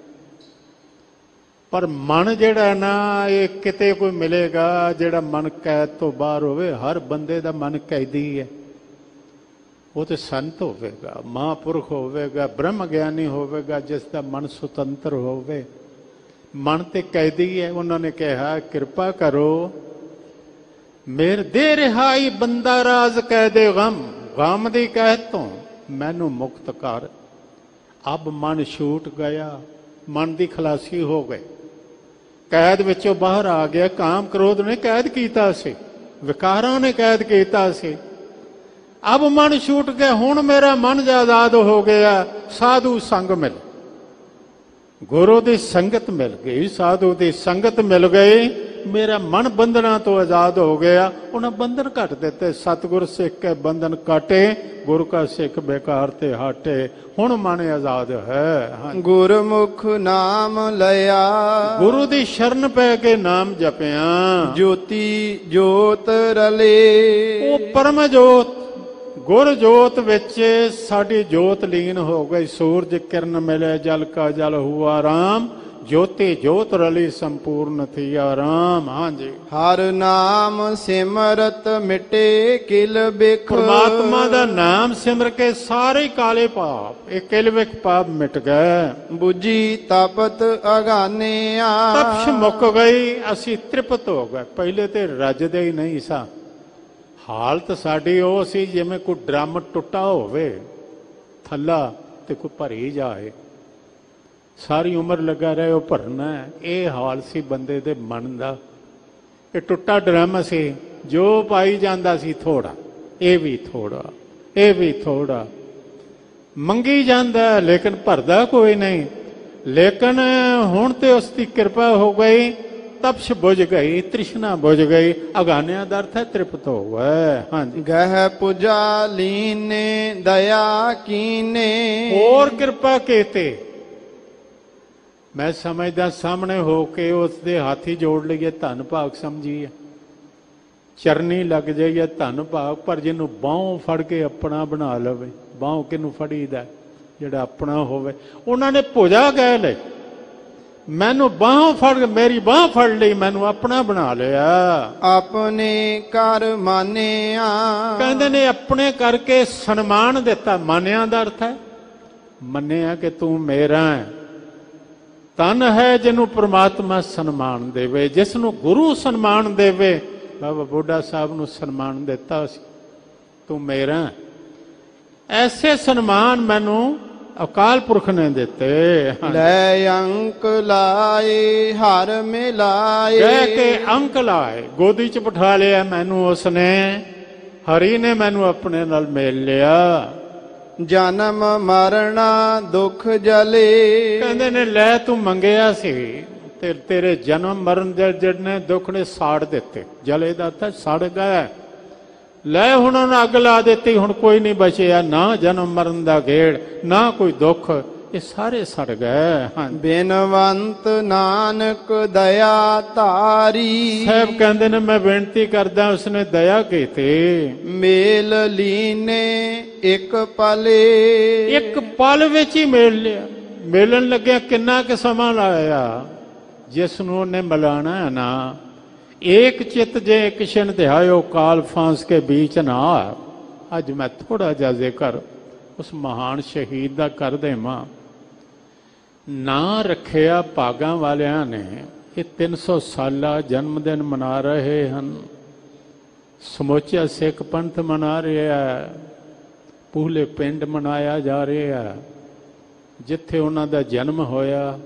Speaker 2: ਪਰ ਮਨ ਜਿਹੜਾ ਨਾ, ਇਹ ਕਿਤੇ ਕੋਈ ਮਿਲੇਗਾ, ਜਿਹੜਾ ਮਨ ਕੈਦ ਤੋਂ ਬਾਹਰ ਹੋਵੇ, ਹਰ ਬੰਦੇ ਦਾ ਮਨ ਕੈਦੀ ਹੈ। ਉਹ ਤੇ ਸੰਤ ਹੋਵੇਗਾ, ਮਹਾਂਪੁਰਖ ਹੋਵੇਗਾ ਬ੍ਰਹਮ ਗਿਆਨੀ ਹੋਵੇਗਾ, ਜਿਸ ਦਾ ਮਨ ਸੁਤੰਤਰ ਹੋਵੇ। ਮਨ ਤੇ ਕੈਦੀ ਹੈ, ਉਹਨਾਂ ਨੇ ਕਿਹਾ, ਕਿਰਪਾ ਕਰੋ। ਮੇਰ ਦੇ ਰਿਹਾਈ ਬੰਦਾ ਰਾਜ਼ ਕਹਿ ਦੇ ਗਮ ਗਮ ਦੀ ਕਹਿ ਤੋਂ, ਮੈਨੂੰ ਮੁਕਤ ਕਰ। ਅਬ ਮਨ ਛੂਟ ਗਿਆ, ਮਨ ਦੀ ਖਲਾਸੀ ਹੋ ਗਈ। ਕੈਦ ਵਿੱਚੋਂ ਬਾਹਰ ਆ ਗਿਆ, ਕਾਮ ਕ੍ਰੋਧ ਨੇ ਕੈਦ ਕੀਤਾ ਸੀ। ਵਿਕਾਰਾਂ ਨੇ ਕੈਦ ਕੀਤਾ ਸੀ। ਅਬ ਮਨ ਛੂਟ ਗਿਆ ਹੁਣ ਮੇਰਾ ਮਨ ਆਜ਼ਾਦ ਹੋ ਗਿਆ, ਸਾਧੂ ਸੰਗ ਮਿਲ ਗੁਰੂ ਦੀ ਸੰਗਤ ਮਿਲ ਗਈ, ਸਾਧੂ ਦੀ ਸੰਗਤ ਮਿਲ ਗਈ। ਮੇਰਾ ਮਨ ਬੰਧਨਾਂ ਤੋਂ ਆਜ਼ਾਦ ਹੋ ਗਿਆ। ਉਹਨਾਂ ਬੰਧਨ ਕੱਟ ਦਿੱਤੇ। ਸਤਿਗੁਰ ਸਿੱਖ ਕੇ ਬੰਧਨ ਕਾਟੇ। ਗੁਰੂ ਕਾ ਸਿੱਖ ਬੇਕਾਰ ਤੇ ਹਟੇ। ਹੁਣ ਮਨ ਆਜ਼ਾਦ ਹੈ।
Speaker 1: ਗੁਰਮੁਖ ਨਾਮ ਲਿਆ।
Speaker 2: ਗੁਰੂ ਦੀ ਸ਼ਰਨ ਪੈ ਕੇ ਨਾਮ ਜਪਿਆ।
Speaker 1: ਜੋਤੀ ਜੋਤ ਰਲੇ।
Speaker 2: ਉਹ ਪਰਮ ਜੋਤ ਗੁਰ ਜੋਤ ਵਿੱਚ ਸਾਡੀ ਜੋਤ ਲੀਨ ਹੋ ਗਈ। ਸੂਰਜ ਕਿਰਨ ਮਿਲੇ ਜਲ ਕਾ ਜਲ ਹੁਆ ਰਾਮ। ਜੋਤੀ ਜੋਤ ਰਲੀ ਸੰਪੂਰਨ ਥੀ ਆਰਾਮ ਹਾਂਜੀ
Speaker 1: ਹਰ ਨਾਮ ਸਿਮਰਤ ਮਿਟੇ ਕਿਲ ਬਿਖ।
Speaker 2: ਪਰਮਾਤਮਾ ਦਾ ਨਾਮ ਸਿਮਰ ਕੇ ਸਾਰੇ ਕਾਲੇ ਪਾਪ ਇਹ ਕਿਲਵਿਕ ਪਾਪ ਮਿਟ ਗਏ।
Speaker 1: 부ਜੀ ਤਪਤ ਅਗਾਨਿਆ।
Speaker 2: ਤਪਸ਼ ਮੁੱਕ ਗਈ ਅਸੀਂ ਤ੍ਰਿਪਤ ਹੋ ਗਏ। ਪਹਿਲੇ ਤੇ ਰੱਜਦੇ ਹੀ ਨਹੀਂ ਸਾਂ। ਹਾਲਤ ਸਾਡੀ ਉਹ ਸੀ ਜਿਵੇਂ ਕੋਈ ਡਰਮ ਟੁੱਟਾ ਹੋਵੇ ਥੱਲਾ ਤੇ ਕੋਈ ਭਰੀ ਜਾਏ। ਸਾਰੀ ਉਮਰ ਲੱਗਾ ਰਹੇ ਉਹ ਭਰਨਾ। ਇਹ ਹਾਲ ਸੀ ਬੰਦੇ ਦੇ ਮਨ ਦਾ। ਇਹ ਟੁੱਟਾ ਡਰਮ ਸੀ। ਜੋ ਪਾਈ ਜਾਂਦਾ ਸੀ ਥੋੜਾ ਇਹ ਵੀ ਥੋੜਾ ਇਹ ਵੀ ਥੋੜਾ। ਮੰਗੀ ਜਾਂਦਾ ਲੇਕਿਨ ਭਰਦਾ ਕੋਈ ਨਹੀਂ। ਲੇਕਿਨ ਹੁਣ ਤੇ ਉਸ ਦੀ ਕਿਰਪਾ ਹੋ ਗਈ ਤਪਸ਼ ਬੁਝ ਗਈ ਤ੍ਰਿਸ਼ਨਾ ਬੁਝ ਗਈ। ਅਗਾਨਿਆਂ ਦਾ ਅਰਥ ਹੈ ਤ੍ਰਿਪਤ ਹੋ ਗਏ। ਹਾਂਜੀ।
Speaker 1: ਗਹਿ ਪੁਜਾ ਲੀਨੇ ਦਇਆ ਕੀਨੇ।
Speaker 2: ਹੋਰ ਕਿਰਪਾ ਕੀਤੇ। ਮੈਂ ਸਮਝਦਾ ਸਾਹਮਣੇ ਹੋ ਕੇ ਉਸ ਦੇ ਹਾਥੀ ਜੋੜ ਲਈਏ ਧੰਨ ਭਾਗ ਸਮਝੀਏ। ਚਰਨੀ ਲੱਗ ਜਾਈਏ ਧੰਨ ਭਾਗ ਪਰ ਜਿਹਨੂੰ ਬਾਹੋਂ ਫੜ ਕੇ ਆਪਣਾ ਬਣਾ ਲਵੇ ਬਾਹੋਂ ਕਿਨੂੰ ਫੜੀਦਾ? ਜਿਹੜਾ ਆਪਣਾ ਹੋਵੇ। ਉਹਨਾਂ ਨੇ ਭੁਜਾ ਗਏ ਲੈ ਮੈਨੂੰ ਬਾਹੋਂ ਫੜ ਕੇ ਮੇਰੀ ਬਾਹ ਫੜ ਲਈ ਮੈਨੂੰ ਆਪਣਾ ਬਣਾ ਲਿਆ।
Speaker 1: ਆਪਣੇ ਕਰ ਮਾਨਿਆ।
Speaker 2: ਕਹਿੰਦੇ ਨੇ ਆਪਣੇ ਕਰਕੇ ਸਨਮਾਨ ਦਿੱਤਾ। ਮਾਨਿਆ ਦਾ ਅਰਥ ਹੈ ਮੰਨਿਆ ਕਿ ਤੂੰ ਮੇਰਾ ਹੈ। ਤਨ ਹੈ ਜਿਹਨੂੰ ਪ੍ਰਮਾਤਮਾ ਸਨਮਾਨ ਦੇਵੇ ਜਿਸ ਨੂੰ ਗੁਰੂ ਸਨਮਾਨ ਦੇਵੇ ਬਾਬਾ ਬੁੱਢਾ ਸਾਹਿਬ ਨੂੰ ਸਨਮਾਨ ਦਿੱਤਾ ਸੀ ਤੂੰ ਮੇਰਾ। ਐਸੇ ਸਨਮਾਨ ਮੈਨੂੰ ਅਕਾਲ ਪੁਰਖ ਨੇ ਦਿੱਤੇ।
Speaker 1: ਲੈ ਅੰਕ ਲਾਏ ਹਰ ਮਿਲਾਏ
Speaker 2: ਕਹਿ ਕੇ ਅੰਕ ਲਾਏ ਗੋਦੀ ਚ ਬਿਠਾ ਲਿਆ ਮੈਨੂੰ ਉਸਨੇ ਹਰੀ ਨੇ ਮੈਨੂੰ ਆਪਣੇ ਨਾਲ ਮੇਲ ਲਿਆ
Speaker 1: ਜਨਮ ਮਰਣਾ ਦੁਖ ਜਲੇ।
Speaker 2: ਕਹਿੰਦੇ ਨੇ, ਲੈ ਤੂੰ ਮੰਗਿਆ ਸੀ ਤੇ ਤੇਰੇ ਜਨਮ ਮਰਨ ਦੇ ਜਿਹੜੇ ਦੁੱਖ ਨੇ ਸਾੜ ਦਿੱਤੇ। ਜਲੇ ਦਾ ਤਾਂ ਸੜ ਗਿਆ ਲੈ ਹੁਣ ਉਹਨਾਂ ਅੱਗ ਲਾ ਦਿੱਤੀ, ਹੁਣ ਕੋਈ ਨਹੀਂ ਬਚਿਆ, ਨਾ ਜਨਮ ਮਰਨ ਦਾ ਗੇੜ, ਨਾ ਕੋਈ ਦੁੱਖ। ਇਹ ਸਾਰੇ ਸੜ ਗਏ ਹਾਂ
Speaker 1: ਬਿਨਵੰਤ ਨਾਨਕ ਦਇਆ ਧਾਰੀ।
Speaker 2: ਸਾਹਿਬ ਕਹਿੰਦੇ ਨੇ ਮੈਂ ਬੇਨਤੀ ਕਰਦਾ ਉਸਨੇ ਦਇਆ ਕੀਤੀ।
Speaker 1: ਮੇਲ ਲੀਨੇ ਇੱਕ ਪਲੇ
Speaker 2: ਇੱਕ ਪਲ ਵਿੱਚ ਹੀ ਮਿਲ ਲਿਆ। ਮਿਲਣ ਲੱਗਿਆ ਕਿੰਨਾ ਕੁ ਸਮਾਂ ਲਾਇਆ। ਜਿਸ ਨੂੰ ਉਹਨੇ ਮਿਲਾਣਾ ਹੈ ਨਾ। ਏਕ ਚਿਤ ਜੇ ਕਿਸ਼ਨ ਧਿਆਇਓ ਕਾਲ ਫਾਂਸ ਕੇ ਵਿੱਚ ਨਾ। ਅੱਜ ਮੈਂ ਥੋੜਾ ਜਿਹਾ ਜ਼ਿਕਰ ਉਸ ਮਹਾਨ ਸ਼ਹੀਦ ਦਾ ਕਰ ਦੇਵਾਂ। ਨਾਂ ਰੱਖਿਆ ਭਾਗਾਂ ਵਾਲਿਆਂ ਨੇ ਇਹ 300 ਸਾਲਾ ਜਨਮ ਦਿਨ ਮਨਾ ਰਹੇ ਹਨ। ਸਮੁੱਚਾ ਸਿੱਖ ਪੰਥ ਮਨਾ ਰਿਹਾ ਹੈ, ਪੂਲੇ ਪਿੰਡ ਮਨਾਇਆ ਜਾ ਰਿਹਾ ਹੈ, ਜਿੱਥੇ ਉਹਨਾਂ ਦਾ ਜਨਮ ਹੋਇਆ।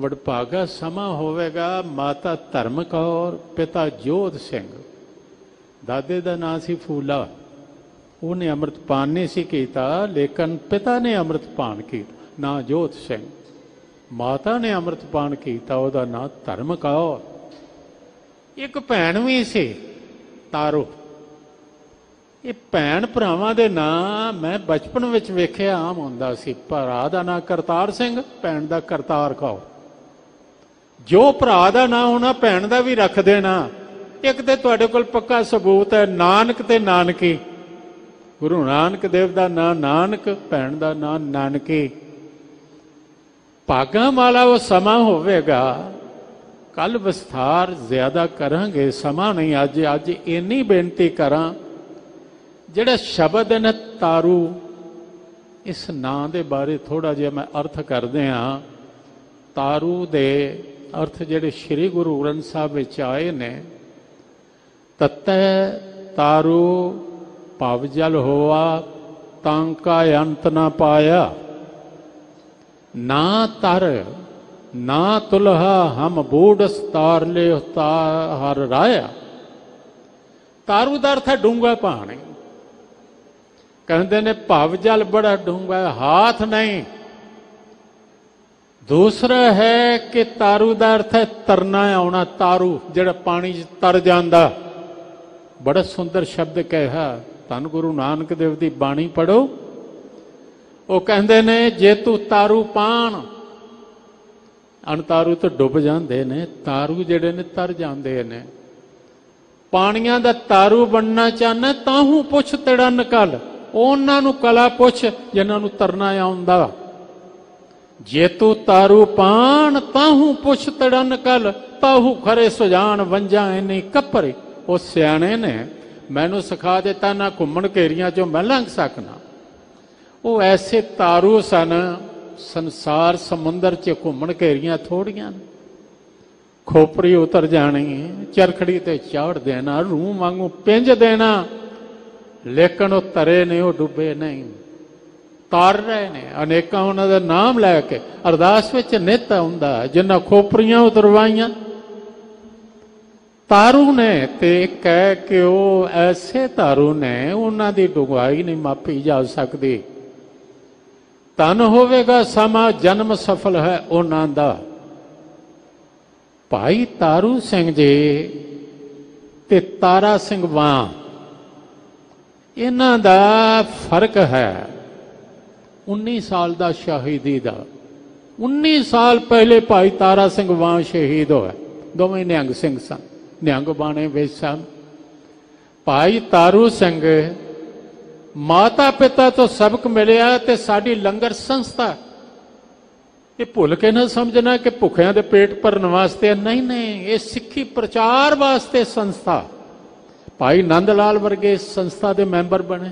Speaker 2: ਵਡਭਾਗਾ ਸਮਾਂ ਹੋਵੇਗਾ, ਮਾਤਾ ਧਰਮ ਕੌਰ ਪਿਤਾ ਜੋਧ ਸਿੰਘ। ਦਾਦੇ ਦਾ ਨਾਂ ਸੀ ਫੂਲਾ। ਉਹਨੇ ਅੰਮ੍ਰਿਤਪਾਨ ਨਹੀਂ ਸੀ ਕੀਤਾ, ਲੇਕਿਨ ਪਿਤਾ ਨੇ ਅੰਮ੍ਰਿਤਪਾਨ ਕੀਤਾ। ਨਾਂ ਜੋਤ ਸਿੰਘ। ਮਾਤਾ ਨੇ ਅੰਮ੍ਰਿਤਪਾਨ ਕੀਤਾ, ਉਹਦਾ ਨਾਂ ਧਰਮ ਕੌਰ। ਇੱਕ ਭੈਣ ਵੀ ਸੀ, ਤਾਰੋ। ਇਹ ਭੈਣ ਭਰਾਵਾਂ ਦੇ ਨਾਂ ਮੈਂ ਬਚਪਨ ਵਿੱਚ ਵੇਖਿਆ, ਆਮ ਹੁੰਦਾ ਸੀ। ਭਰਾ ਦਾ ਨਾਂ ਕਰਤਾਰ ਸਿੰਘ, ਭੈਣ ਦਾ ਕਰਤਾਰ ਕੌਰ। ਜੋ ਭਰਾ ਦਾ ਨਾਂ ਹੋਣਾ ਭੈਣ ਦਾ ਵੀ ਰੱਖ ਦੇਣਾ। ਇੱਕ ਤੇ ਤੁਹਾਡੇ ਕੋਲ ਪੱਕਾ ਸਬੂਤ ਹੈ, ਨਾਨਕ ਤੇ ਨਾਨਕੀ। ਗੁਰੂ ਨਾਨਕ ਦੇਵ ਦਾ ਨਾਂ ਨਾਨਕ, ਭੈਣ ਦਾ ਨਾਂ ਨਾਨਕੀ। ਭਾਗਾਂ ਵਾਲਾ ਉਹ ਸਮਾਂ ਹੋਵੇਗਾ। ਕੱਲ ਵਿਸਥਾਰ ਜ਼ਿਆਦਾ ਕਰਾਂਗੇ, ਸਮਾਂ ਨਹੀਂ ਅੱਜ ਅੱਜ ਇੰਨੀ ਬੇਨਤੀ ਕਰਾਂ, ਜਿਹੜਾ ਸ਼ਬਦ ਨੇ ਤਾਰੂ, ਇਸ ਨਾਂ ਦੇ ਬਾਰੇ ਥੋੜਾ ਜਿਹਾ ਮੈਂ ਅਰਥ ਕਰਦੇ ਹਾਂ। ਤਾਰੂ ਦੇ ਅਰਥ ਜਿਹੜੇ ਸ੍ਰੀ ਗੁਰੂ ਗ੍ਰੰਥ ਸਾਹਿਬ ਵਿੱਚ ਆਏ ਨੇ, ਤਤੈ ਤਾਰੂ, ਭਵ ਜਲ ਹੋਆ ਤਾਂਕਾ ਅੰਤ ਨਾ ਪਾਇਆ। ਨਾ ਤਰ ਨਾ ਤੁਲਹਾ ਹਮ ਬੂੜਸ ਤਾਰ ਲੈ ਹਰ ਰਾਇਆ। ਤਾਰੂ ਦਾ ਅਰਥ ਹੈ ਡੂੰਗਾ ਪਾਣੀ ਕਹਿੰਦੇ ਨੇ ਭਵ ਜਲ ਬੜਾ ਡੂੰਗਾ ਹੈ, ਹਾਥ ਨਹੀਂ। ਦੂਸਰਾ ਹੈ ਕਿ ਤਾਰੂ ਦਾ ਅਰਥ ਹੈ ਤਰਨਾ ਆਉਣਾ ਤਾਰੂ ਜਿਹੜਾ ਪਾਣੀ 'ਚ ਤਰ ਜਾਂਦਾ। ਬੜਾ ਸੁੰਦਰ ਸ਼ਬਦ ਕਿਹਾ ਧੰਨ ਗੁਰੂ ਨਾਨਕ ਦੇਵ ਦੀ ਬਾਣੀ ਪੜੋ ਉਹ ਕਹਿੰਦੇ ਨੇ, ਜੇ ਤੂੰ ਤਾਰੂ ਪਾਣ, ਅਣਤਾਰੂ ਤਾਂ ਡੁੱਬ ਜਾਂਦੇ ਨੇ, ਤਾਰੂ ਜਿਹੜੇ ਨੇ ਤਰ ਜਾਂਦੇ ਨੇ। ਪਾਣੀਆਂ ਦਾ ਤਾਰੂ ਬਣਨਾ ਚਾਹਨਾ, ਤਾਂ ਹੂੰ ਪੁੱਛ ਤੇੜਾ ਨਕਲ। ਉਹਨਾਂ ਨੂੰ ਕਲਾ ਪੁੱਛ, ਜਿਨ੍ਹਾਂ ਨੂੰ ਤਰਨਾ ਆਉਂਦਾ। ਜੇ ਤੂੰ ਤਾਰੂ ਪਾਣ, ਤਾਂ ਪੁੱਛ ਤੜਨ ਨਕਲ। ਤਾਹੂ ਖਰੇ ਸੁਜਾਨ ਵੰਜਾ ਨਹੀਂ ਕੱਪਰੇ। ਉਹ ਸਿਆਣੇ ਨੇ, ਮੈਨੂੰ ਸਿਖਾ ਦਿੱਤਾ ਨਾ ਘੁੰਮਣ ਘੇਰੀਆਂ ਚੋਂ ਮੈਂ ਲੰਘ ਸਕਣਾ ਉਹ ਐਸੇ ਤਾਰੂ ਸਨ, ਸੰਸਾਰ ਸਮੁੰਦਰ 'ਚ ਘੁੰਮਣ ਘੇਰੀਆਂ ਥੋੜੀਆਂ ਖੋਪਰੀ ਉਤਰ ਜਾਣੀ, ਚਰਖੜੀ ਤੇ ਚਾੜ ਦੇਣਾ, ਰੂਹ ਵਾਂਗੂ ਪਿੰਜ ਦੇਣਾ, ਲੇਕਿਨ ਉਹ ਤਰੇ ਨੇ, ਉਹ ਡੁੱਬੇ ਨਹੀਂ। ਤਾਰ ਰਹੇ ਨੇ, ਅਨੇਕਾਂ ਉਹਨਾਂ ਦਾ ਨਾਮ ਲੈ ਕੇ, ਅਰਦਾਸ ਵਿੱਚ ਨਿਤ ਆਉਂਦਾ ਜਿਨ੍ਹਾਂ ਖੋਪਰੀਆਂ ਉਤਰਵਾਈਆਂ। ਤਾਰੂ ਨੇ ਤੇ ਕਹਿ ਕਿ ਉਹ ਐਸੇ ਤਾਰੂ ਨੇ, ਉਹਨਾਂ ਦੀ ਡੁਗਾਈ ਨਹੀਂ ਮਾਪੀ ਜਾ ਸਕਦੀ। ਤਨ ਹੋਵੇਗਾ, ਸਮਾਂ, ਜਨਮ ਸਫਲ ਹੈ ਉਹਨਾਂ ਦਾ। ਭਾਈ ਤਾਰੂ ਸਿੰਘ ਜੀ ਤੇ ਤਾਰਾ ਸਿੰਘ ਵਾਂ, ਇਹਨਾਂ ਦਾ ਫ਼ਰਕ ਹੈ। 19 ਸਾਲ ਦਾ ਸ਼ਹੀਦੀ ਦਾ। 19 ਸਾਲ ਪਹਿਲੇ ਭਾਈ ਤਾਰਾ ਸਿੰਘ ਵਾਂ ਸ਼ਹੀਦ ਹੋਇਆ। ਦੋਵੇਂ ਨਿਹੰਗ ਸਿੰਘ ਸਨ, ਨਿਹੰਗ ਬਾਣੇ ਵਿੱਚ ਸਨ। ਭਾਈ ਤਾਰੂ ਸਿੰਘ ਮਾਤਾ ਪਿਤਾ ਤੋਂ ਸਬਕ ਮਿਲਿਆ ਤੇ ਸਾਡੀ ਲੰਗਰ ਸੰਸਥਾ ਇਹ ਭੁੱਲ ਕੇ ਨਾ ਸਮਝਣਾ ਕਿ ਭੁੱਖਿਆਂ ਦੇ ਪੇਟ ਭਰਨ ਵਾਸਤੇ ਨਹੀਂ ਨਹੀਂ, ਇਹ ਸਿੱਖੀ ਪ੍ਰਚਾਰ ਵਾਸਤੇ ਸੰਸਥਾ। ਭਾਈ ਨੰਦ ਲਾਲ ਵਰਗੇ ਸੰਸਥਾ ਦੇ ਮੈਂਬਰ ਬਣੇ।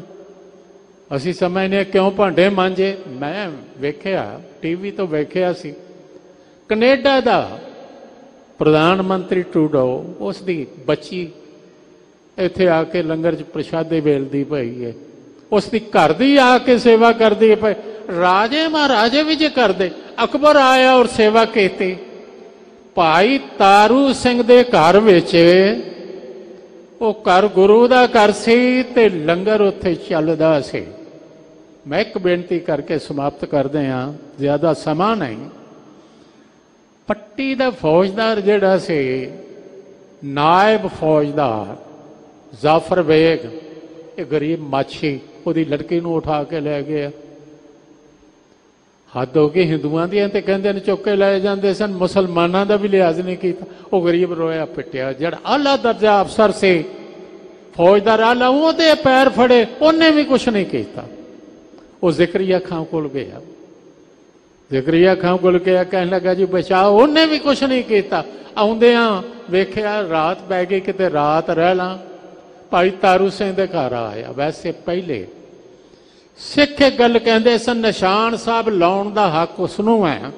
Speaker 2: ਅਸੀਂ ਸਮਝਨੇ ਕਿਉਂ ਭਾਂਡੇ ਮਾਂਜੇ? ਮੈਂ ਵੇਖਿਆ, ਟੀਵੀ ਤੋਂ ਵੇਖਿਆ ਸੀ। ਕੈਨੇਡਾ ਦਾ ਪ੍ਰਧਾਨ ਮੰਤਰੀ ਟਰੂਡੋ, ਉਸ ਦੀ ਬੱਚੀ ਇੱਥੇ ਆ ਕੇ ਲੰਗਰ 'ਚ ਪ੍ਰਸ਼ਾਦੇ ਵੇਲਦੀ ਪਈ ਹੈ। ਉਸ ਦੀ ਘਰ ਦੀ ਆ ਕੇ ਸੇਵਾ ਕਰਦੀ ਹੈ ਪਈ ਰਾਜੇ ਮਹਾਰਾਜੇ ਵੀ ਜੇ ਕਰਦੇ, ਅਕਬਰ ਆਇਆ ਔਰ ਸੇਵਾ ਕੀਤੀ। ਭਾਈ ਤਾਰੂ ਸਿੰਘ ਦੇ ਘਰ ਵਿੱਚ ਉਹ ਘਰ ਗੁਰੂ ਦਾ ਘਰ ਸੀ ਤੇ ਲੰਗਰ ਉੱਥੇ ਚੱਲਦਾ ਸੀ। ਮੈਂ ਇੱਕ ਬੇਨਤੀ ਕਰਕੇ ਸਮਾਪਤ ਕਰਦੇ ਹਾਂ, ਜ਼ਿਆਦਾ ਸਮਾਂ ਨਹੀਂ। ਪੱਟੀ ਦਾ ਫੌਜਦਾਰ ਜਿਹੜਾ ਸੀ, ਨਾਇਬ ਫੌਜਦਾਰ, ਜ਼ਾਫਰ ਬੇਗ, ਇਹ ਗਰੀਬ ਮਾਛੀ ਉਹਦੀ ਲੜਕੀ ਨੂੰ ਉਠਾ ਕੇ ਲੈ ਗਿਆ ਹੱਦ ਹੋ ਗਈ, ਹਿੰਦੂਆਂ ਦੀਆਂ ਤੇ ਕਹਿੰਦੇ ਨੇ ਚੁੱਕੇ ਲਏ ਜਾਂਦੇ ਸਨ, ਮੁਸਲਮਾਨਾਂ ਦਾ ਵੀ ਲਿਹਾਜ਼ ਨਹੀਂ ਕੀਤਾ। ਉਹ ਗਰੀਬ ਰੋਇਆ ਪਿੱਟਿਆ, ਜਿਹੜਾ ਆਲਾ ਦਰਜਾ ਅਫਸਰ ਸੀ, ਫੌਜਦਾਰ ਆਲਾ, ਉਹਦੇ ਪੈਰ ਫੜੇ, ਉਹਨੇ ਵੀ ਕੁਝ ਨਹੀਂ ਕੀਤਾ। ਉਹ ਜ਼ਿਕਰੀਆ ਖਾਂ ਕੋਲ ਗਿਆ। ਜ਼ਿਕਰੀਆ ਖਾਂ ਕੋਲ ਗਿਆ, ਕਹਿਣ ਲੱਗਾ ਜੀ, ਬਚਾਓ, ਉਹਨੇ ਵੀ ਕੁਝ ਨਹੀਂ ਕੀਤਾ। ਆਉਂਦਿਆਂ ਵੇਖਿਆ ਰਾਤ ਪੈ ਗਈ, ਕਿਤੇ ਰਾਤ ਰਹਿ ਲਾਂ। ਭਾਈ ਤਾਰੂ ਸਿੰਘ ਦੇ ਘਰ ਆਇਆ। ਵੈਸੇ ਪਹਿਲੇ ਸਿੱਖ ਇੱਕ ਗੱਲ ਕਹਿੰਦੇ ਸਨ, ਨਿਸ਼ਾਨ ਸਾਹਿਬ ਲਾਉਣ ਦਾ ਹੱਕ ਉਸ ਨੂੰ ਹੈ।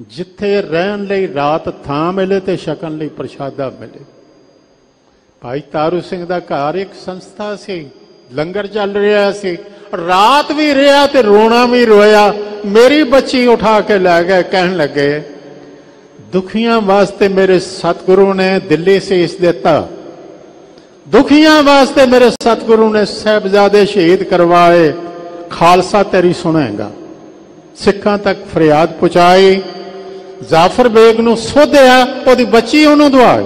Speaker 2: ਜਿੱਥੇ ਰਹਿਣ ਲਈ ਰਾਤ ਥਾਂ ਮਿਲੇ ਤੇ ਛਕਣ ਲਈ ਪ੍ਰਸ਼ਾਦਾ ਮਿਲੇ। ਭਾਈ ਤਾਰੂ ਸਿੰਘ ਦਾ ਘਰ ਇੱਕ ਸੰਸਥਾ ਸੀ, ਲੰਗਰ ਚੱਲ ਰਿਹਾ ਸੀ। ਰਾਤ ਵੀ ਰਿਹਾ ਤੇ ਰੋਣਾ ਵੀ ਰੋਇਆ। ਮੇਰੀ ਬੱਚੀ ਉਠਾ ਕੇ ਲੈ ਗਏ, ਕਹਿਣ ਲੱਗੇ, ਦੁਖੀਆਂ ਵਾਸਤੇ ਮੇਰੇ ਸਤਿਗੁਰੂ ਨੇ ਦਿੱਲੀ ਸੀਸ ਦਿੱਤਾ। ਦੁਖੀਆਂ ਵਾਸਤੇ ਮੇਰੇ ਸਤਿਗੁਰੂ ਨੇ ਸਹਿਬਜ਼ਾਦੇ ਸ਼ਹੀਦ ਕਰਵਾਏ। ਖਾਲਸਾ ਤੇਰੀ ਸੁਣੇਗਾ। ਸਿੱਖਾਂ ਤੱਕ ਫਰਿਆਦ ਪਹੁੰਚਾਈ। ਜ਼ਾਫਰ ਬੇਗ ਨੂੰ ਸੋਧਿਆ, ਉਹਦੀ ਬੱਚੀ ਉਹਨੂੰ ਦਵਾਈ।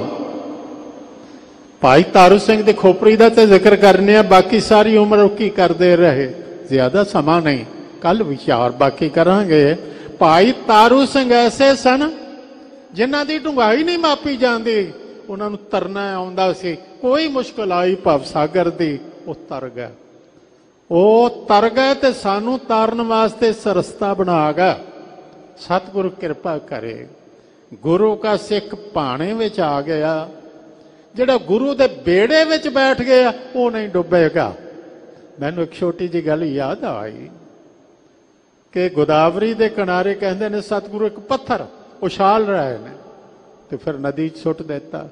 Speaker 2: ਭਾਈ ਤਾਰੂ ਸਿੰਘ ਦੇ ਖੋਪਰੀ ਦਾ ਤੇ ਜ਼ਿਕਰ ਕਰਨੇ ਆ, ਬਾਕੀ ਸਾਰੀ ਉਮਰ ਉਹ ਕੀ ਕਰਦੇ ਰਹੇ? ਜ਼ਿਆਦਾ ਸਮਾਂ ਨਹੀਂ। ਕੱਲ ਵਿਚਾਰ ਬਾਕੀ ਕਰਾਂਗੇ। ਭਾਈ ਤਾਰੂ ਸਿੰਘ ਐਸੇ ਸਨ, ਜਿਨ੍ਹਾਂ ਦੀ ਡੁੰਗਾਈ ਨਹੀਂ ਮਾਪੀ ਜਾਂਦੀ। ਉਹਨਾਂ ਨੂੰ ਤਰਨਾ ਆਉਂਦਾ ਸੀ। ਕੋਈ ਮੁਸ਼ਕਲ ਆਈ ਭਵ ਸਾਗਰ ਦੀ, ਉਹ ਤਰ ਗਿਆ ਉਹ ਤਰ ਗਏ ਤੇ ਸਾਨੂੰ ਤਾਰਨ ਵਾਸਤੇ ਸਰਸਤਾ ਬਣਾ ਗਿਆ ਸਤਿਗੁਰੂ ਕਿਰਪਾ ਕਰੇ। ਗੁਰੂ ਕਾ ਸਿੱਖ ਭਾਣੇ ਵਿੱਚ ਆ ਗਿਆ। ਜਿਹੜਾ ਗੁਰੂ ਦੇ ਬੇੜੇ ਵਿੱਚ ਬੈਠ ਗਿਆ, ਉਹ ਨਹੀਂ ਡੁੱਬੇਗਾ। ਮੈਨੂੰ ਇੱਕ ਛੋਟੀ ਜੀ ਗੱਲ ਯਾਦ ਆਈ ਕਿ ਗੋਦਾਵਰੀ ਦੇ ਕਿਨਾਰੇ ਕਹਿੰਦੇ ਨੇ, ਸਤਿਗੁਰੂ ਇੱਕ ਪੱਥਰ, ਉਛਾਲ ਰਹੇ ਨੇ। ਤੇ ਫਿਰ ਨਦੀ 'ਚ ਸੁੱਟ ਦਿੱਤਾ।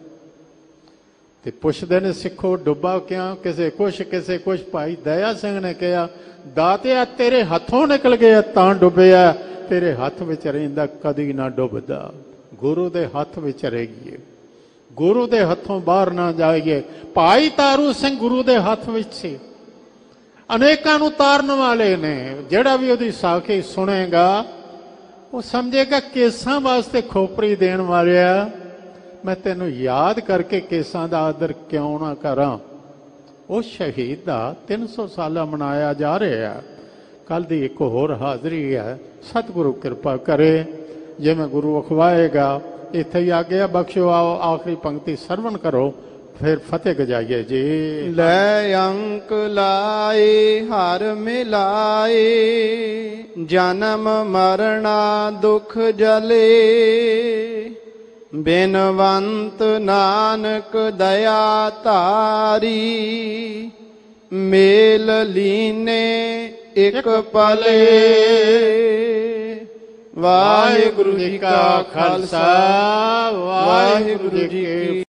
Speaker 2: ਤੇ ਪੁੱਛਦੇ ਨੇ, ਸਿੱਖੋ, ਡੁੱਬਾ ਕਿਉਂ? ਕਿਸੇ ਕੁਛ ਕਿਸੇ ਕੁਛ। ਭਾਈ ਦਇਆ ਸਿੰਘ ਨੇ ਕਿਹਾ ਦਾਤਿਆ ਤੇਰੇ ਹੱਥੋਂ ਨਿਕਲ ਗਿਆ ਤਾਂ ਡੁੱਬਿਆ ਤੇਰੇ ਹੱਥ ਵਿੱਚ ਰਹਿੰਦਾ ਕਦੀ ਨਾ ਡੁੱਬਦਾ। ਗੁਰੂ ਦੇ ਹੱਥ ਵਿੱਚ ਰਹੀਏ। ਗੁਰੂ ਦੇ ਹੱਥੋਂ ਬਾਹਰ ਨਾ ਜਾਈਏ। ਭਾਈ ਤਾਰੂ ਸਿੰਘ ਗੁਰੂ ਦੇ ਹੱਥ ਵਿੱਚ ਸੀ। ਅਨੇਕਾਂ ਨੂੰ ਤਾਰਨ ਵਾਲੇ ਨੇ। ਜਿਹੜਾ ਵੀ ਉਹਦੀ ਸਾਖੀ ਸੁਣੇਗਾ, ਉਹ ਸਮਝੇਗਾ, ਕੇਸਾਂ ਵਾਸਤੇ ਖੋਪਰੀ ਦੇਣ ਵਾਲਿਆ। ਮੈਂ ਤੈਨੂੰ ਯਾਦ ਕਰਕੇ ਕੇਸਾਂ ਦਾ ਆਦਰ ਕਿਉਂ ਨਾ ਕਰਾਂ? ਉਹ ਸ਼ਹੀਦ ਦਾ 300 ਸਾਲਾ ਮਨਾਇਆ ਜਾ ਰਿਹਾ ਕੱਲ ਦੀ ਇੱਕ ਹੋਰ ਹਾਜ਼ਰੀ ਹੈ। ਸਤਿਗੁਰੂ ਕਿਰਪਾ ਕਰੇ। ਜਿਵੇਂ ਗੁਰੂ ਅਖਵਾਏਗਾ, ਇੱਥੇ ਹੀ ਆ ਗਿਆ ਬਖਸ਼ੋ ਆਓ, ਆਖਰੀ ਪੰਕਤੀ ਸਰਵਣ ਕਰੋ, ਫਿਰ ਫਤਿਹ ਗਜਾਈਏ ਜੀ।
Speaker 1: ਲੈ ਅੰਕ ਲਾਏ, ਹਰ ਮਿਲਾਏ, ਜਨਮ ਮਰਣਾ ਦੁਖ ਜਲੇ। ਬਿਨਵੰਤ ਨਾਨਕ ਦਇਆ ਧਾਰੀ, ਮੇਲ ਲੀਨੇ ਇਕ ਪਲੇ। ਵਾਹਿਗੁਰੂ ਜੀ ਕਾ ਖਾਲਸਾ, ਵਾਹਿਗੁਰੂ ਜੀ ਕੀ